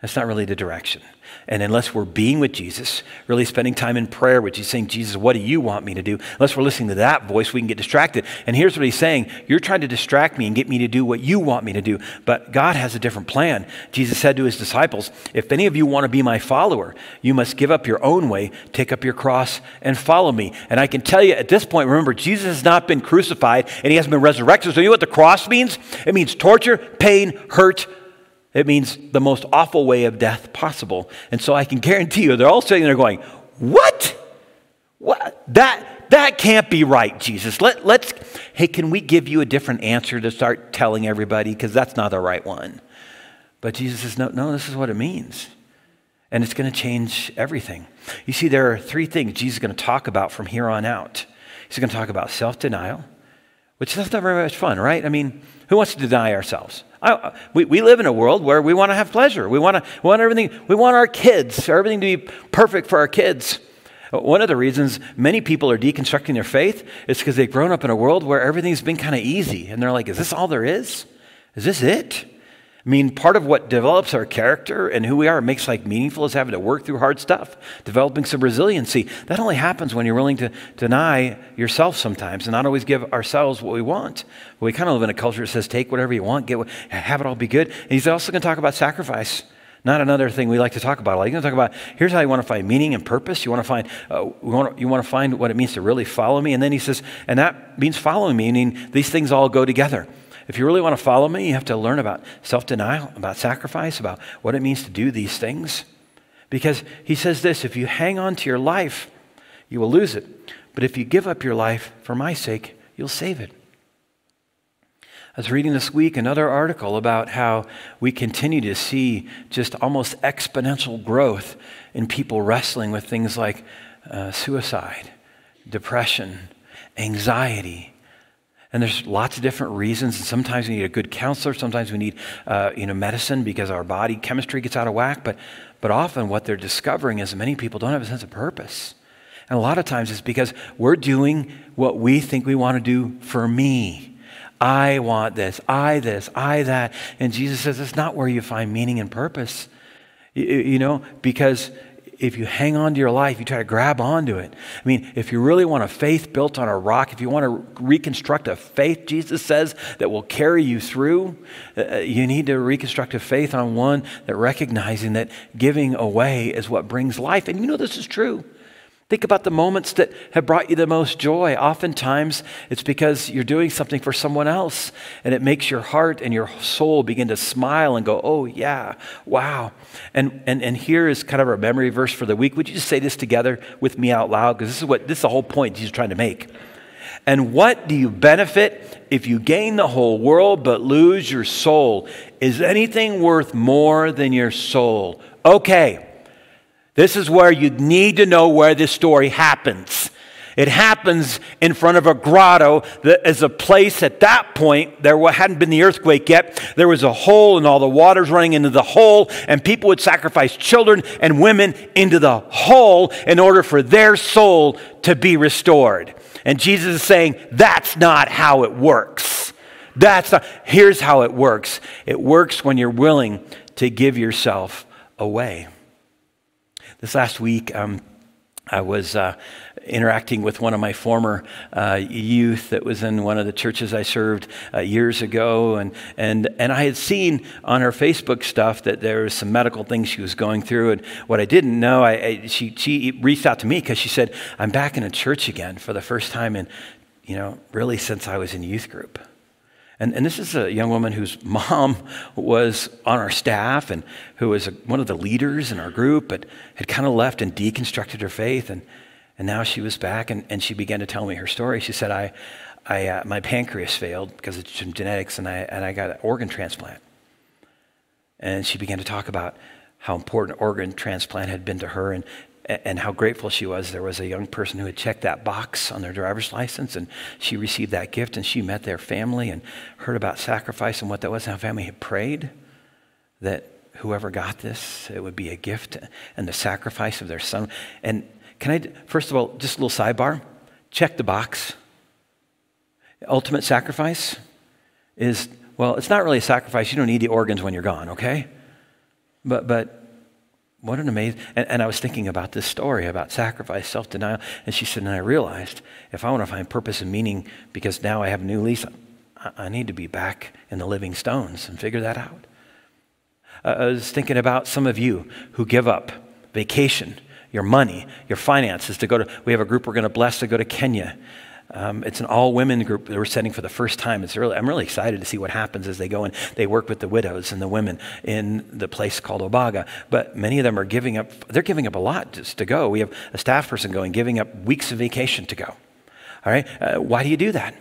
That's not really the direction. And unless we're being with Jesus, really spending time in prayer with Jesus, saying, Jesus, what do you want me to do? Unless we're listening to that voice, we can get distracted. And here's what he's saying You're trying to distract me and get me to do what you want me to do. But God has a different plan. Jesus said to his disciples, If any of you want to be my follower, you must give up your own way, take up your cross, and follow me. And I can tell you at this point, remember, Jesus has not been crucified and he hasn't been resurrected. So you know what the cross means? It means torture, pain, hurt, it means the most awful way of death possible. And so I can guarantee you, they're all sitting there going, What? What? That, that can't be right, Jesus. Let, let's, hey, can we give you a different answer to start telling everybody? Because that's not the right one. But Jesus says, No, no, this is what it means. And it's going to change everything. You see, there are three things Jesus is going to talk about from here on out. He's going to talk about self denial, which is not very much fun, right? I mean, who wants to deny ourselves? I, we, we live in a world where we want to have pleasure. We want, to, we want everything, we want our kids, everything to be perfect for our kids. One of the reasons many people are deconstructing their faith is because they've grown up in a world where everything's been kind of easy. And they're like, is this all there is? Is this it? I mean, part of what develops our character and who we are, makes life meaningful, is having to work through hard stuff, developing some resiliency. That only happens when you're willing to deny yourself sometimes and not always give ourselves what we want. we kind of live in a culture that says, take whatever you want, get what, have it all be good. And he's also going to talk about sacrifice. Not another thing we like to talk about. Like, to talk about here's how you want to find meaning and purpose. You want to find, uh, you, want you want to find what it means to really follow me. And then he says, and that means following me, meaning these things all go together. If you really want to follow me, you have to learn about self denial, about sacrifice, about what it means to do these things. Because he says this if you hang on to your life, you will lose it. But if you give up your life for my sake, you'll save it. I was reading this week another article about how we continue to see just almost exponential growth in people wrestling with things like uh, suicide, depression, anxiety, and there's lots of different reasons. And sometimes we need a good counselor. Sometimes we need, uh, you know, medicine because our body chemistry gets out of whack. But, but often what they're discovering is many people don't have a sense of purpose. And a lot of times it's because we're doing what we think we want to do for me. I want this, I this, I that. And Jesus says it's not where you find meaning and purpose. You, you know, because if you hang on to your life, you try to grab onto it. I mean, if you really want a faith built on a rock, if you want to reconstruct a faith, Jesus says, that will carry you through, uh, uh, you need to reconstruct a faith on one that recognizing that giving away is what brings life. And you know this is true. Think about the moments that have brought you the most joy. Oftentimes, it's because you're doing something for someone else, and it makes your heart and your soul begin to smile and go, Oh, yeah, wow. And, and, and here is kind of our memory verse for the week. Would you just say this together with me out loud? Because this is what this is the whole point he's trying to make. And what do you benefit if you gain the whole world but lose your soul? Is anything worth more than your soul? Okay. This is where you need to know where this story happens. It happens in front of a grotto that is a place at that point, there hadn't been the earthquake yet. There was a hole and all the water's running into the hole, and people would sacrifice children and women into the hole in order for their soul to be restored. And Jesus is saying, that's not how it works. That's not, here's how it works it works when you're willing to give yourself away. This last week, um, I was uh, interacting with one of my former uh, youth that was in one of the churches I served uh, years ago, and, and, and I had seen on her Facebook stuff that there was some medical things she was going through. And what I didn't know, I, I she, she reached out to me because she said, I'm back in a church again for the first time in, you know, really since I was in youth group. And, and this is a young woman whose mom was on our staff and who was a, one of the leaders in our group, but had kind of left and deconstructed her faith. And, and now she was back and, and she began to tell me her story. She said, I, I, uh, My pancreas failed because of genetics, and I, and I got an organ transplant. And she began to talk about how important organ transplant had been to her and, and how grateful she was. There was a young person who had checked that box on their driver's license, and she received that gift, and she met their family and heard about sacrifice and what that was. And her family had prayed that whoever got this, it would be a gift and the sacrifice of their son. And can I, first of all, just a little sidebar check the box. Ultimate sacrifice is, well, it's not really a sacrifice. You don't need the organs when you're gone, okay? But, but what an amazing, and, and I was thinking about this story about sacrifice, self denial. And she said, and I realized if I want to find purpose and meaning, because now I have a new lease, I, I need to be back in the living stones and figure that out. Uh, I was thinking about some of you who give up vacation, your money, your finances to go to. We have a group we're going to bless to go to Kenya um, it's an all women group that we're setting for the first time. It's really, I'm really excited to see what happens as they go and they work with the widows and the women in the place called Obaga. But many of them are giving up, they're giving up a lot just to go. We have a staff person going, giving up weeks of vacation to go. All right? Uh, why do you do that?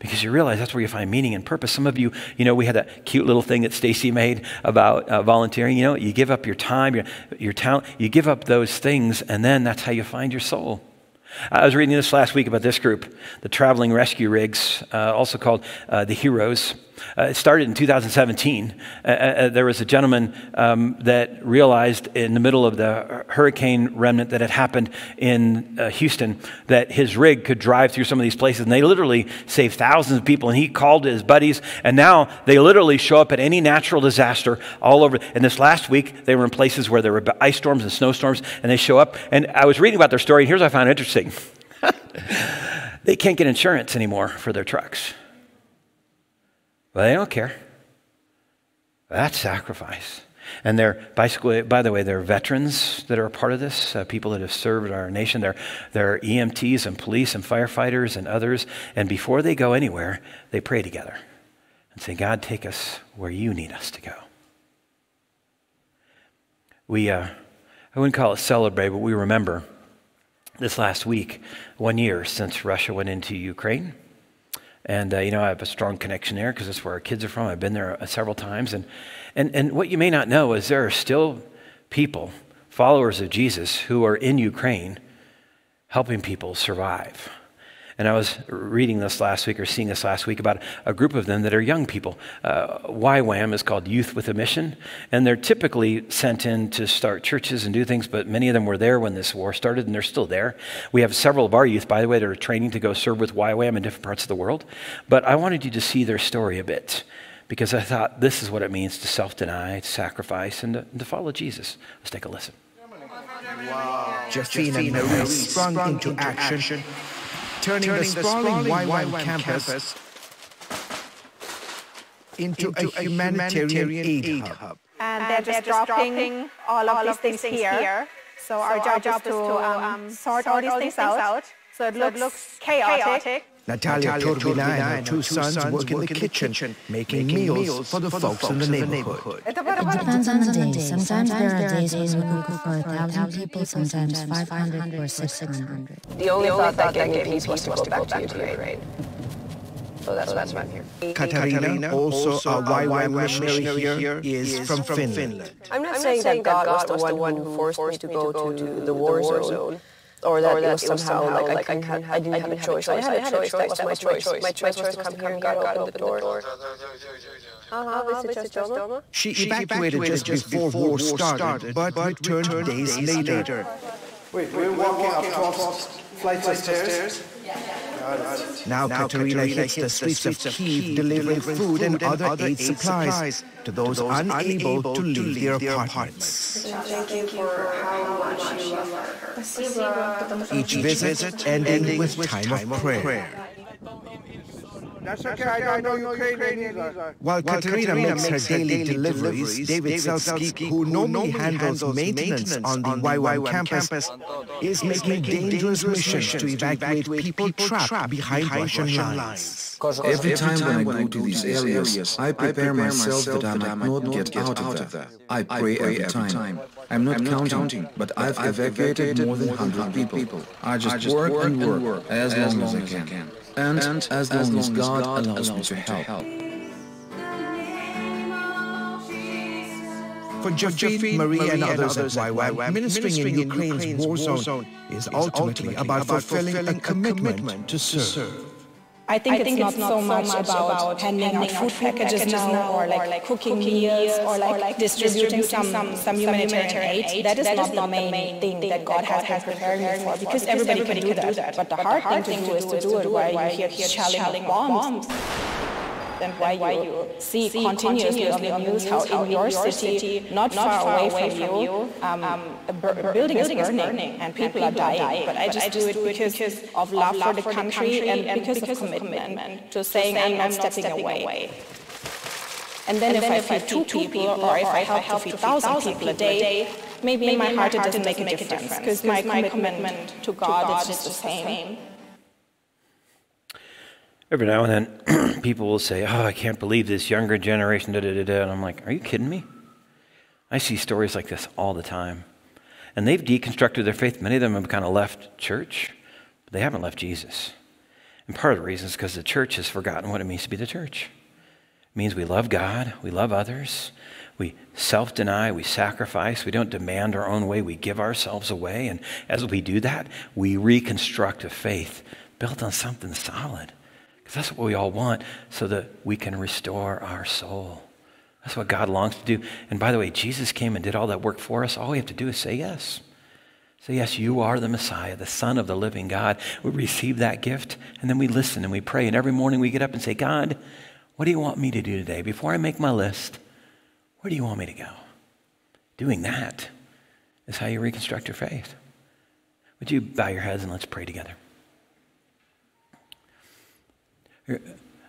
because you realize that's where you find meaning and purpose. Some of you, you know, we had that cute little thing that Stacy made about uh, volunteering. You know, you give up your time, your, your talent, you give up those things, and then that's how you find your soul. I was reading this last week about this group, the Traveling Rescue Rigs, uh, also called uh, the Heroes. Uh, it started in 2017. Uh, uh, there was a gentleman um, that realized in the middle of the hurricane remnant that had happened in uh, Houston that his rig could drive through some of these places, and they literally saved thousands of people. And he called his buddies, and now they literally show up at any natural disaster all over. And this last week, they were in places where there were ice storms and snowstorms, and they show up. And I was reading about their story, and here's what I found interesting. they can't get insurance anymore for their trucks. But they don't care. That's sacrifice. And they're, basically, by the way, they're veterans that are a part of this, uh, people that have served our nation. They're, they're EMTs and police and firefighters and others. And before they go anywhere, they pray together and say, God, take us where you need us to go. We, uh, I wouldn't call it celebrate, but we remember this last week, one year since Russia went into Ukraine. And, uh, you know, I have a strong connection there because that's where our kids are from. I've been there uh, several times. And, and, and what you may not know is there are still people, followers of Jesus, who are in Ukraine helping people survive. And I was reading this last week or seeing this last week about a group of them that are young people. Uh, YWAM is called Youth with a Mission, and they're typically sent in to start churches and do things, but many of them were there when this war started, and they're still there. We have several of our youth, by the way, that are training to go serve with YWAM in different parts of the world. But I wanted you to see their story a bit because I thought this is what it means to self deny, to sacrifice, and to, and to follow Jesus. Let's take a listen. Wow. Jeffine and Marie sprung into action turning, turning the sprawling YWAM campus, campus into, into a, humanitarian, humanitarian aid, aid hub. hub. And, and they're, just, they're dropping, dropping all of all these things, things here. here. So, so our, job job is to um, um, sort, all these things out. out. So it, so looks, it looks chaotic. chaotic. Natalia, Natalia Turbina and her two sons, sons work in the kitchen, kitchen making, making meals for the folks in the neighborhood. It depends on the day. Sometimes there are days when we cook for a thousand people, sometimes 500 or 600. The only thought that gave me peace was to go back to Ukraine. So that's, so that's why I'm here. Katarina, also a YWAM missionary here, is from Finland. I'm not saying that God was the one who forced me to go to the war zone or that, or that it was somehow, somehow like, like I, couldn't have, I didn't, I didn't have, a choice. I had, I had a choice. That was my choice. My choice was to come here and God opened the door. Uh-huh, uh-huh, she evacuated just before war started, but returned days later. Wait, we're walking up across flights of stairs? Now, now Katerina hits the streets of Kiev delivering food and other aid supplies to those unable to leave their apartments. Each visit ending with time of prayer. That's okay, I don't know Ukrainian either. While, While Katerina, Katerina makes her daily deliveries, David Selsky, who normally handles maintenance on the YWAM campus, is making dangerous missions to evacuate people trapped behind Russian lines. Every time when I go to these areas, I prepare myself that I might not get out of there. I pray every time. I'm not counting, but I've evacuated more than 100 people. I just work and work as long as I can and, and as, long as, God, God allows, allows me to help. help. For Jafid, Marie, and others at YWAM, ministering in Ukraine's war zone is ultimately about fulfilling a commitment to serve. I think, I think it's, it's, not, so much about handing out food packages, packages now, or like, like cooking, cooking meals, or like, or like distributing, distributing some, some humanitarian aid. That is, that not, is the main thing that God has been preparing me for, because everybody can do that. But the hard thing to do is to do it while you hear shelling bombs. And why you see continuously on the news how in your city, not far away from you, um, a building is burning and people are dying. But I just do it because of love for the country and because of commitment. to saying I'm not stepping away. And then, and if, then I if I feed two people, or if I help to feed 1,000 people a day, maybe, in my heart it doesn't make a difference, because my, my commitment to God, God is just the same. Every now and then, people will say, Oh, I can't believe this younger generation, da da da da. And I'm like, Are you kidding me? I see stories like this all the time. And they've deconstructed their faith. Many of them have kind of left church, but they haven't left Jesus. And part of the reason is because the church has forgotten what it means to be the church It means we love God, we love others, we self deny, we sacrifice, we don't demand our own way, we give ourselves away. And as we do that, we reconstruct a faith built on something solid. Because that's what we all want, so that we can restore our soul. That's what God longs to do. And by the way, Jesus came and did all that work for us. All we have to do is say yes. Say, yes, you are the Messiah, the Son of the living God. We receive that gift, and then we listen and we pray. And every morning we get up and say, God, what do you want me to do today? Before I make my list, where do you want me to go? Doing that is how you reconstruct your faith. Would you bow your heads and let's pray together?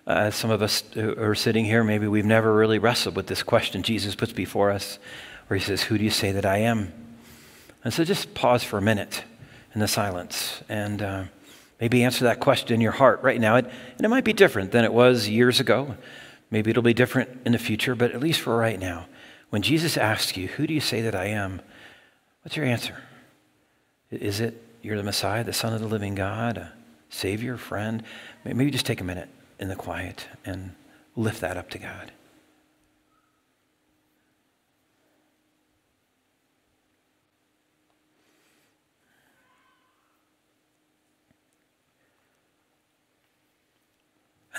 Uh, some of us who are sitting here, maybe we've never really wrestled with this question Jesus puts before us, where he says, Who do you say that I am? And so just pause for a minute in the silence and. Uh, Maybe answer that question in your heart right now. It, and it might be different than it was years ago. Maybe it'll be different in the future, but at least for right now, when Jesus asks you, Who do you say that I am? What's your answer? Is it you're the Messiah, the Son of the living God, a Savior, friend? Maybe just take a minute in the quiet and lift that up to God.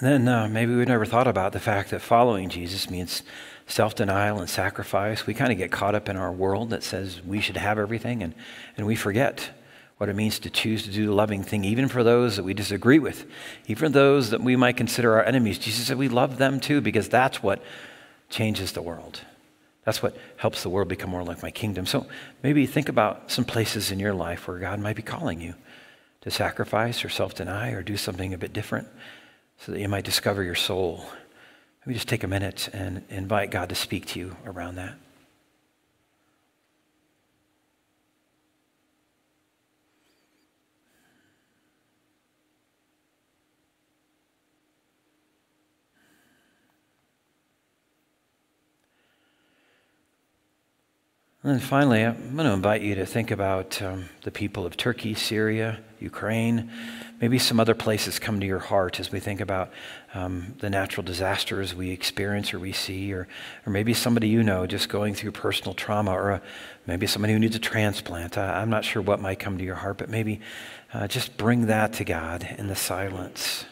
And then uh, maybe we've never thought about the fact that following Jesus means self denial and sacrifice. We kind of get caught up in our world that says we should have everything, and, and we forget what it means to choose to do the loving thing, even for those that we disagree with, even for those that we might consider our enemies. Jesus said we love them too, because that's what changes the world. That's what helps the world become more like my kingdom. So maybe think about some places in your life where God might be calling you to sacrifice or self deny or do something a bit different so that you might discover your soul. Maybe just take a minute and invite God to speak to you around that. And then finally, I'm going to invite you to think about um, the people of Turkey, Syria, Ukraine. Maybe some other places come to your heart as we think about um, the natural disasters we experience or we see, or, or maybe somebody you know just going through personal trauma, or a, maybe somebody who needs a transplant. I, am not sure what might come to your heart, but maybe uh, just bring that to God in the silence.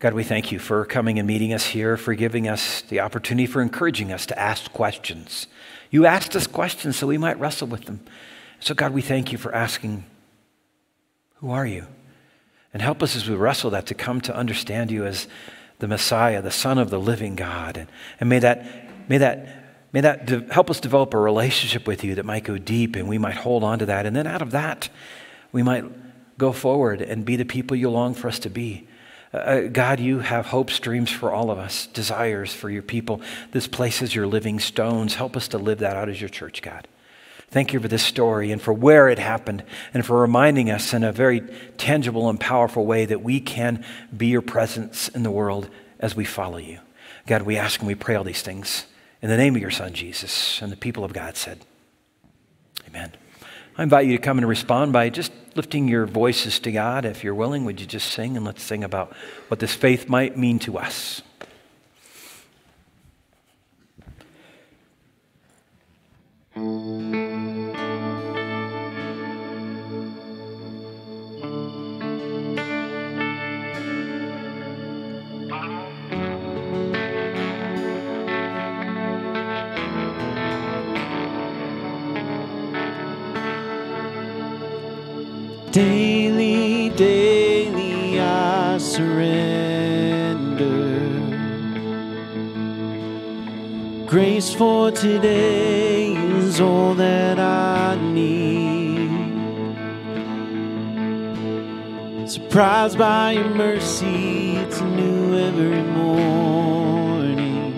God, we thank you for coming and meeting us here, for giving us the opportunity, for encouraging us to ask questions. You asked us questions so we might wrestle with them. So, God, we thank you for asking, Who are you? And help us as we wrestle that to come to understand you as the Messiah, the Son of the living God. And, and may that, may that, may that de- help us develop a relationship with you that might go deep and we might hold on to that. And then out of that, we might go forward and be the people you long for us to be. Uh, God, you have hopes, dreams for all of us, desires for your people. This place is your living stones. Help us to live that out as your church, God. Thank you for this story and for where it happened and for reminding us in a very tangible and powerful way that we can be your presence in the world as we follow you. God, we ask and we pray all these things in the name of your Son, Jesus. And the people of God said, Amen. I invite you to come and respond by just lifting your voices to God. If you're willing, would you just sing and let's sing about what this faith might mean to us? Daily, daily I surrender. Grace for today is all that I need. Surprised by your mercy, it's new every morning.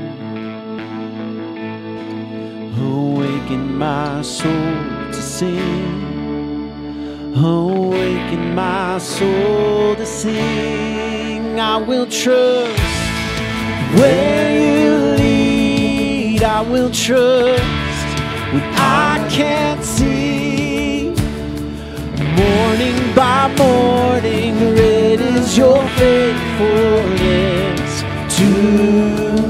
Awaken my soul to sing. Awaken my soul to sing. I will trust where you lead. I will trust when I can't see. Morning by morning, great is your faithfulness to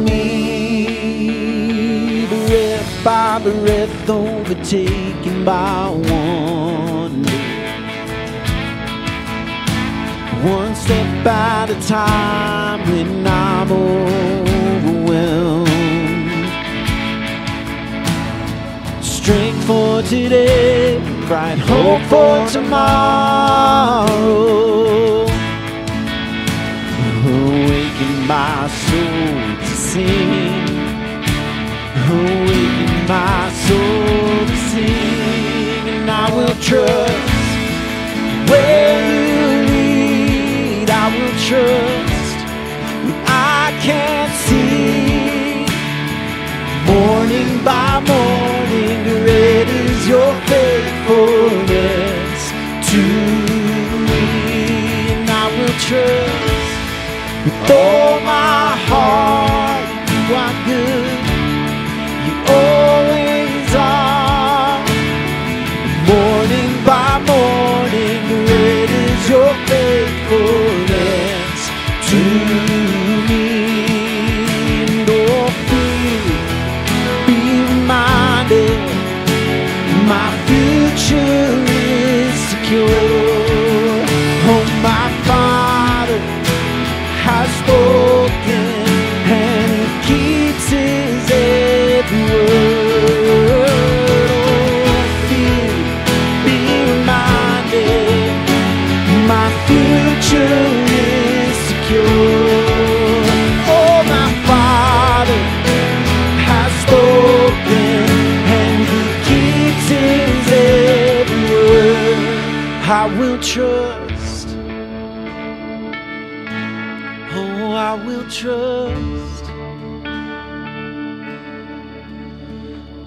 me. Breath by breath, overtaken by wonder. One step at a time when I'm overwhelmed. Strength for today, bright hope for tomorrow. Awaken my soul to sing. Awaken my soul to sing, and I will trust trust when I can't see. Morning by morning, great is your faithfulness to me, and I will trust with all my heart. You are good, you always are. Morning by morning, great is your faithfulness I will trust. Oh, I will trust.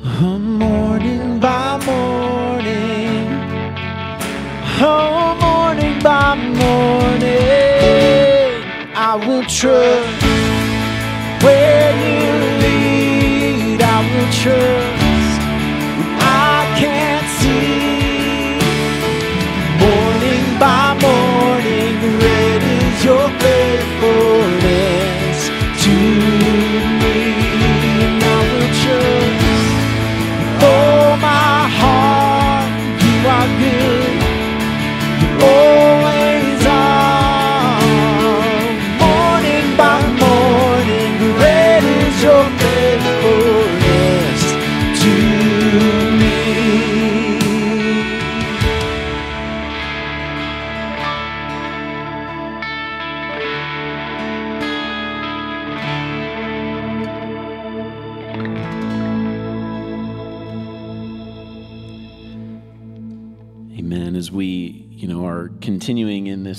Oh, morning by morning. Oh, morning by morning. I will trust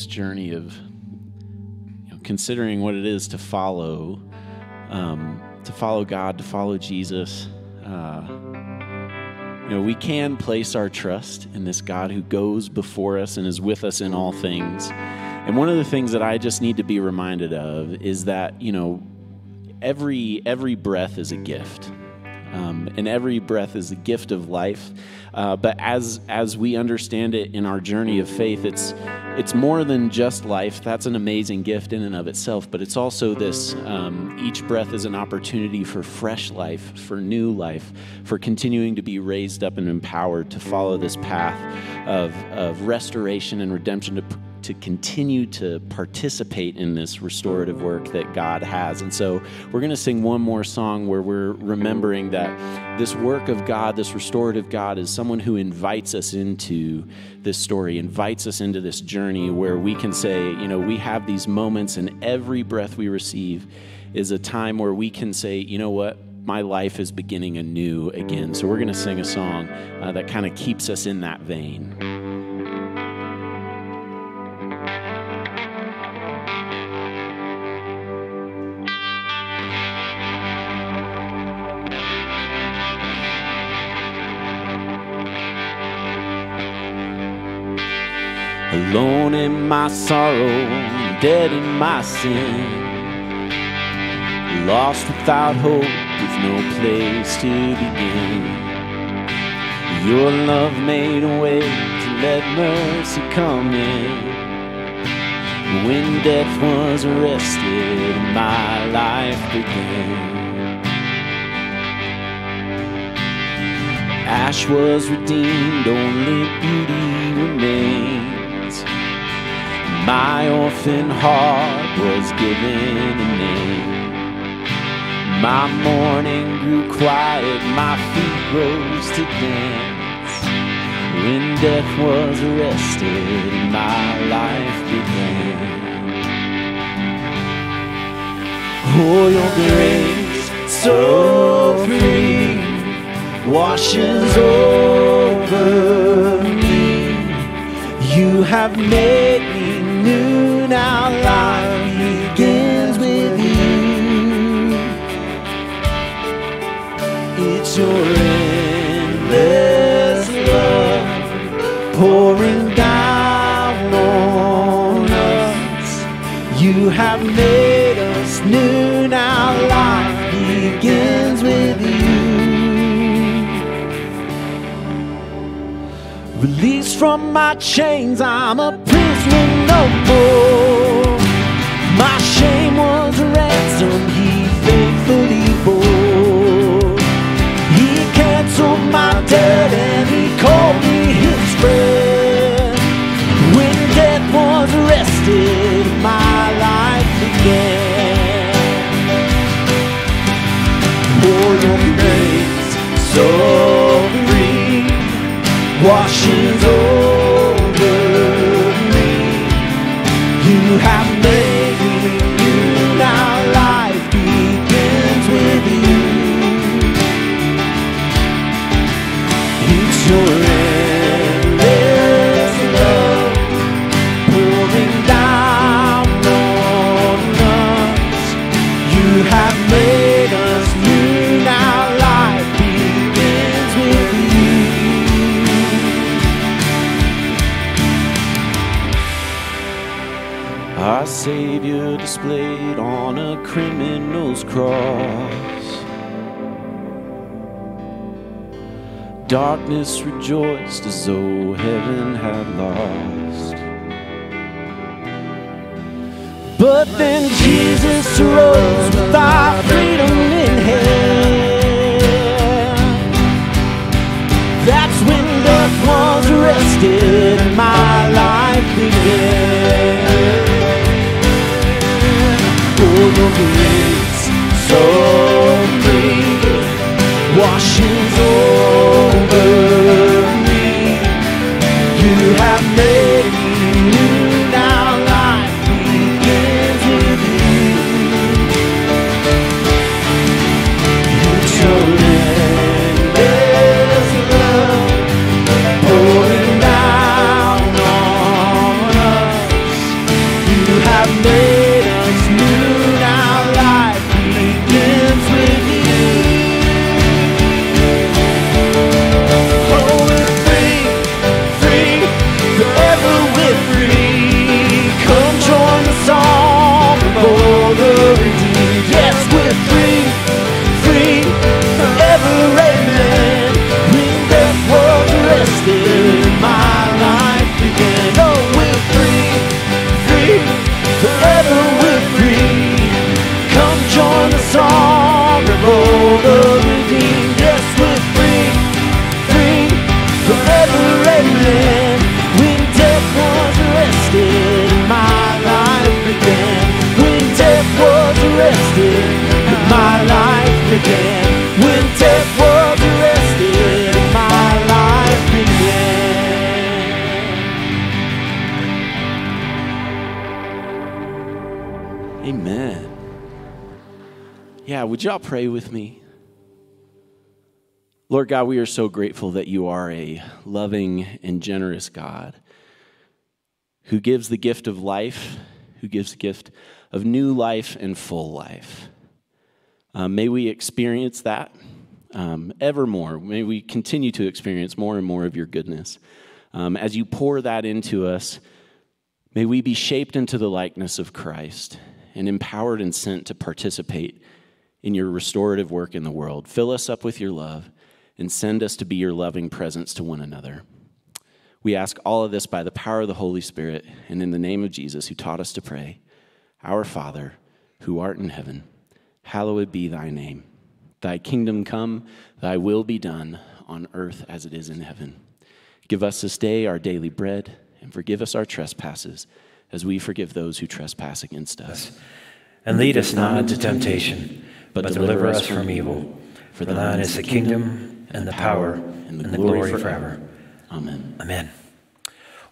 journey of you know, considering what it is to follow, um, to follow God, to follow Jesus. Uh, you know, we can place our trust in this God who goes before us and is with us in all things. And one of the things that I just need to be reminded of is that, you know, every every breath is a gift. Um, and every breath is a gift of life. Uh, but as as we understand it in our journey of faith, it's it's more than just life. That's an amazing gift in and of itself. But it's also this: um, each breath is an opportunity for fresh life, for new life, for continuing to be raised up and empowered to follow this path of of restoration and redemption, to to continue to participate in this restorative work that God has. And so we're going to sing one more song where we're remembering that this work of God, this restorative God, is someone who invites us into this story, invites us into this journey where we can say, you know, we have these moments, and every breath we receive is a time where we can say, you know what? My life is beginning anew again. So, we're going to sing a song uh, that kind of keeps us in that vein. Alone in my sorrow, dead in my sin. Lost without hope, with no place to begin. Your love made a way to let mercy come in. When death was arrested, my life began. Ash was redeemed, only beauty remained. My orphan heart was given a name. My mourning grew quiet, my feet rose to dance. When death was arrested, my life began. Oh, your grace, so free, washes over me. You have made new now life begins with you. It's your endless love pouring down on us. You have made us new From my chains, I'm a prisoner no more. My shame was a ransom he faithfully bore. He canceled my debt and he called me his friend. When death was arrested, my life began. For your grace, so washes over me. You have made Darkness rejoiced as though heaven had lost. But then Jesus rose with our freedom in hand. That's when death was arrested and my life began. Oh, your grace so Yeah, would y'all pray with me? Lord God, we are so grateful that you are a loving and generous God who gives the gift of life, who gives the gift of new life and full life. Um, may we experience that um, evermore. May we continue to experience more and more of your goodness. Um, as you pour that into us, may we be shaped into the likeness of Christ and empowered and sent to participate in your restorative work in the world. Fill us up with your love and send us to be your loving presence to one another. We ask all of this by the power of the Holy Spirit and in the name of Jesus, who taught us to pray Our Father, who art in heaven, hallowed be thy name. Thy kingdom come, thy will be done on earth as it is in heaven. Give us this day our daily bread, and forgive us our trespasses, as we forgive those who trespass against us. And lead us not into temptation, but deliver us from evil. For thine is the kingdom, and the power, and the glory forever. Amen. Amen.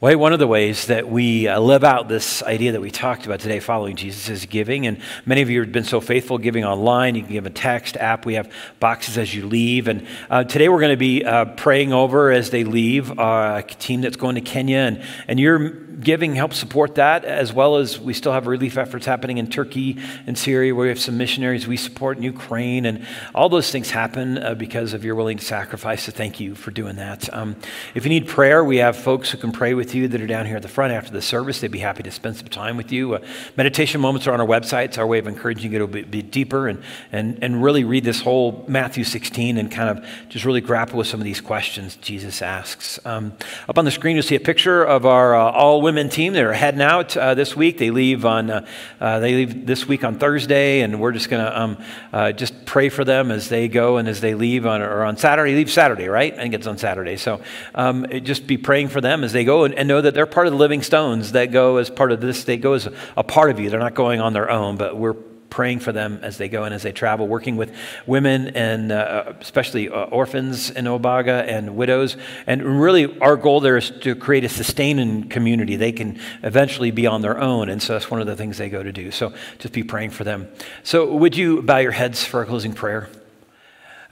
Well, one of the ways that we uh, live out this idea that we talked about today, following Jesus, is giving. And many of you have been so faithful giving online. You can give a text app. We have boxes as you leave. And uh, today we're going to be uh, praying over as they leave uh, a team that's going to Kenya. And, and your giving helps support that, as well as we still have relief efforts happening in Turkey and Syria, where we have some missionaries we support in Ukraine. And all those things happen uh, because of your willing to sacrifice. So thank you for doing that. Um, if you need prayer, we have folks who can pray with you that are down here at the front after the service. They'd be happy to spend some time with you. Uh, meditation moments are on our website. It's our way of encouraging you to be, be deeper and, and, and really read this whole Matthew 16 and kind of just really grapple with some of these questions Jesus asks. Um, up on the screen, you'll see a picture of our uh, all women team. They're heading out uh, this week. They leave on uh, uh, they leave this week on Thursday, and we're just going to um, uh, just pray for them as they go and as they leave on or on Saturday. Leave Saturday, right? I think it's on Saturday. So um, just be praying for them as they go and, and know that they're part of the living stones that go as part of this. They go as a part of you. They're not going on their own, but we're praying for them as they go and as they travel, working with women and uh, especially uh, orphans in Obaga and widows. And really, our goal there is to create a sustaining community. They can eventually be on their own, and so that's one of the things they go to do. So just be praying for them. So, would you bow your heads for a closing prayer?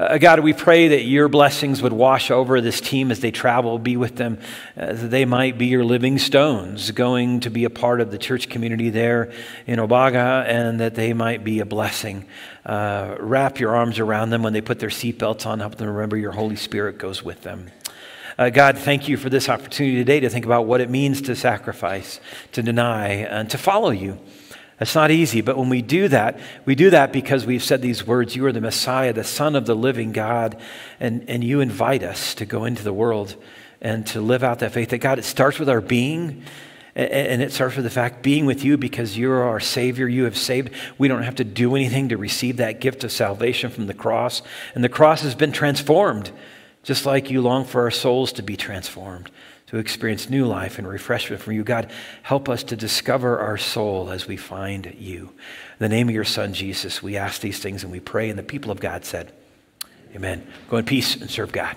Uh, God, we pray that your blessings would wash over this team as they travel, be with them, uh, that they might be your living stones, going to be a part of the church community there in Obaga, and that they might be a blessing. Uh, wrap your arms around them when they put their seatbelts on, help them remember your Holy Spirit goes with them. Uh, God, thank you for this opportunity today to think about what it means to sacrifice, to deny, and to follow you. It's not easy, but when we do that, we do that because we've said these words You are the Messiah, the Son of the living God, and, and you invite us to go into the world and to live out that faith. That God, it starts with our being, and it starts with the fact being with you because you're our Savior. You have saved. We don't have to do anything to receive that gift of salvation from the cross. And the cross has been transformed, just like you long for our souls to be transformed to experience new life and refreshment from you. God, help us to discover our soul as we find you. In the name of your Son, Jesus, we ask these things and we pray. And the people of God said, Amen. Go in peace and serve God.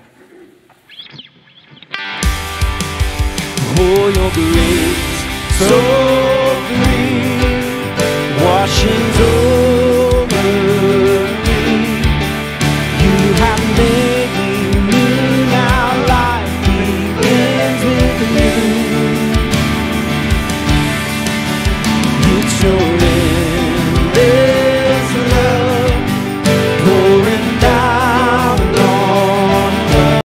Oh, your grace, so free, washing over.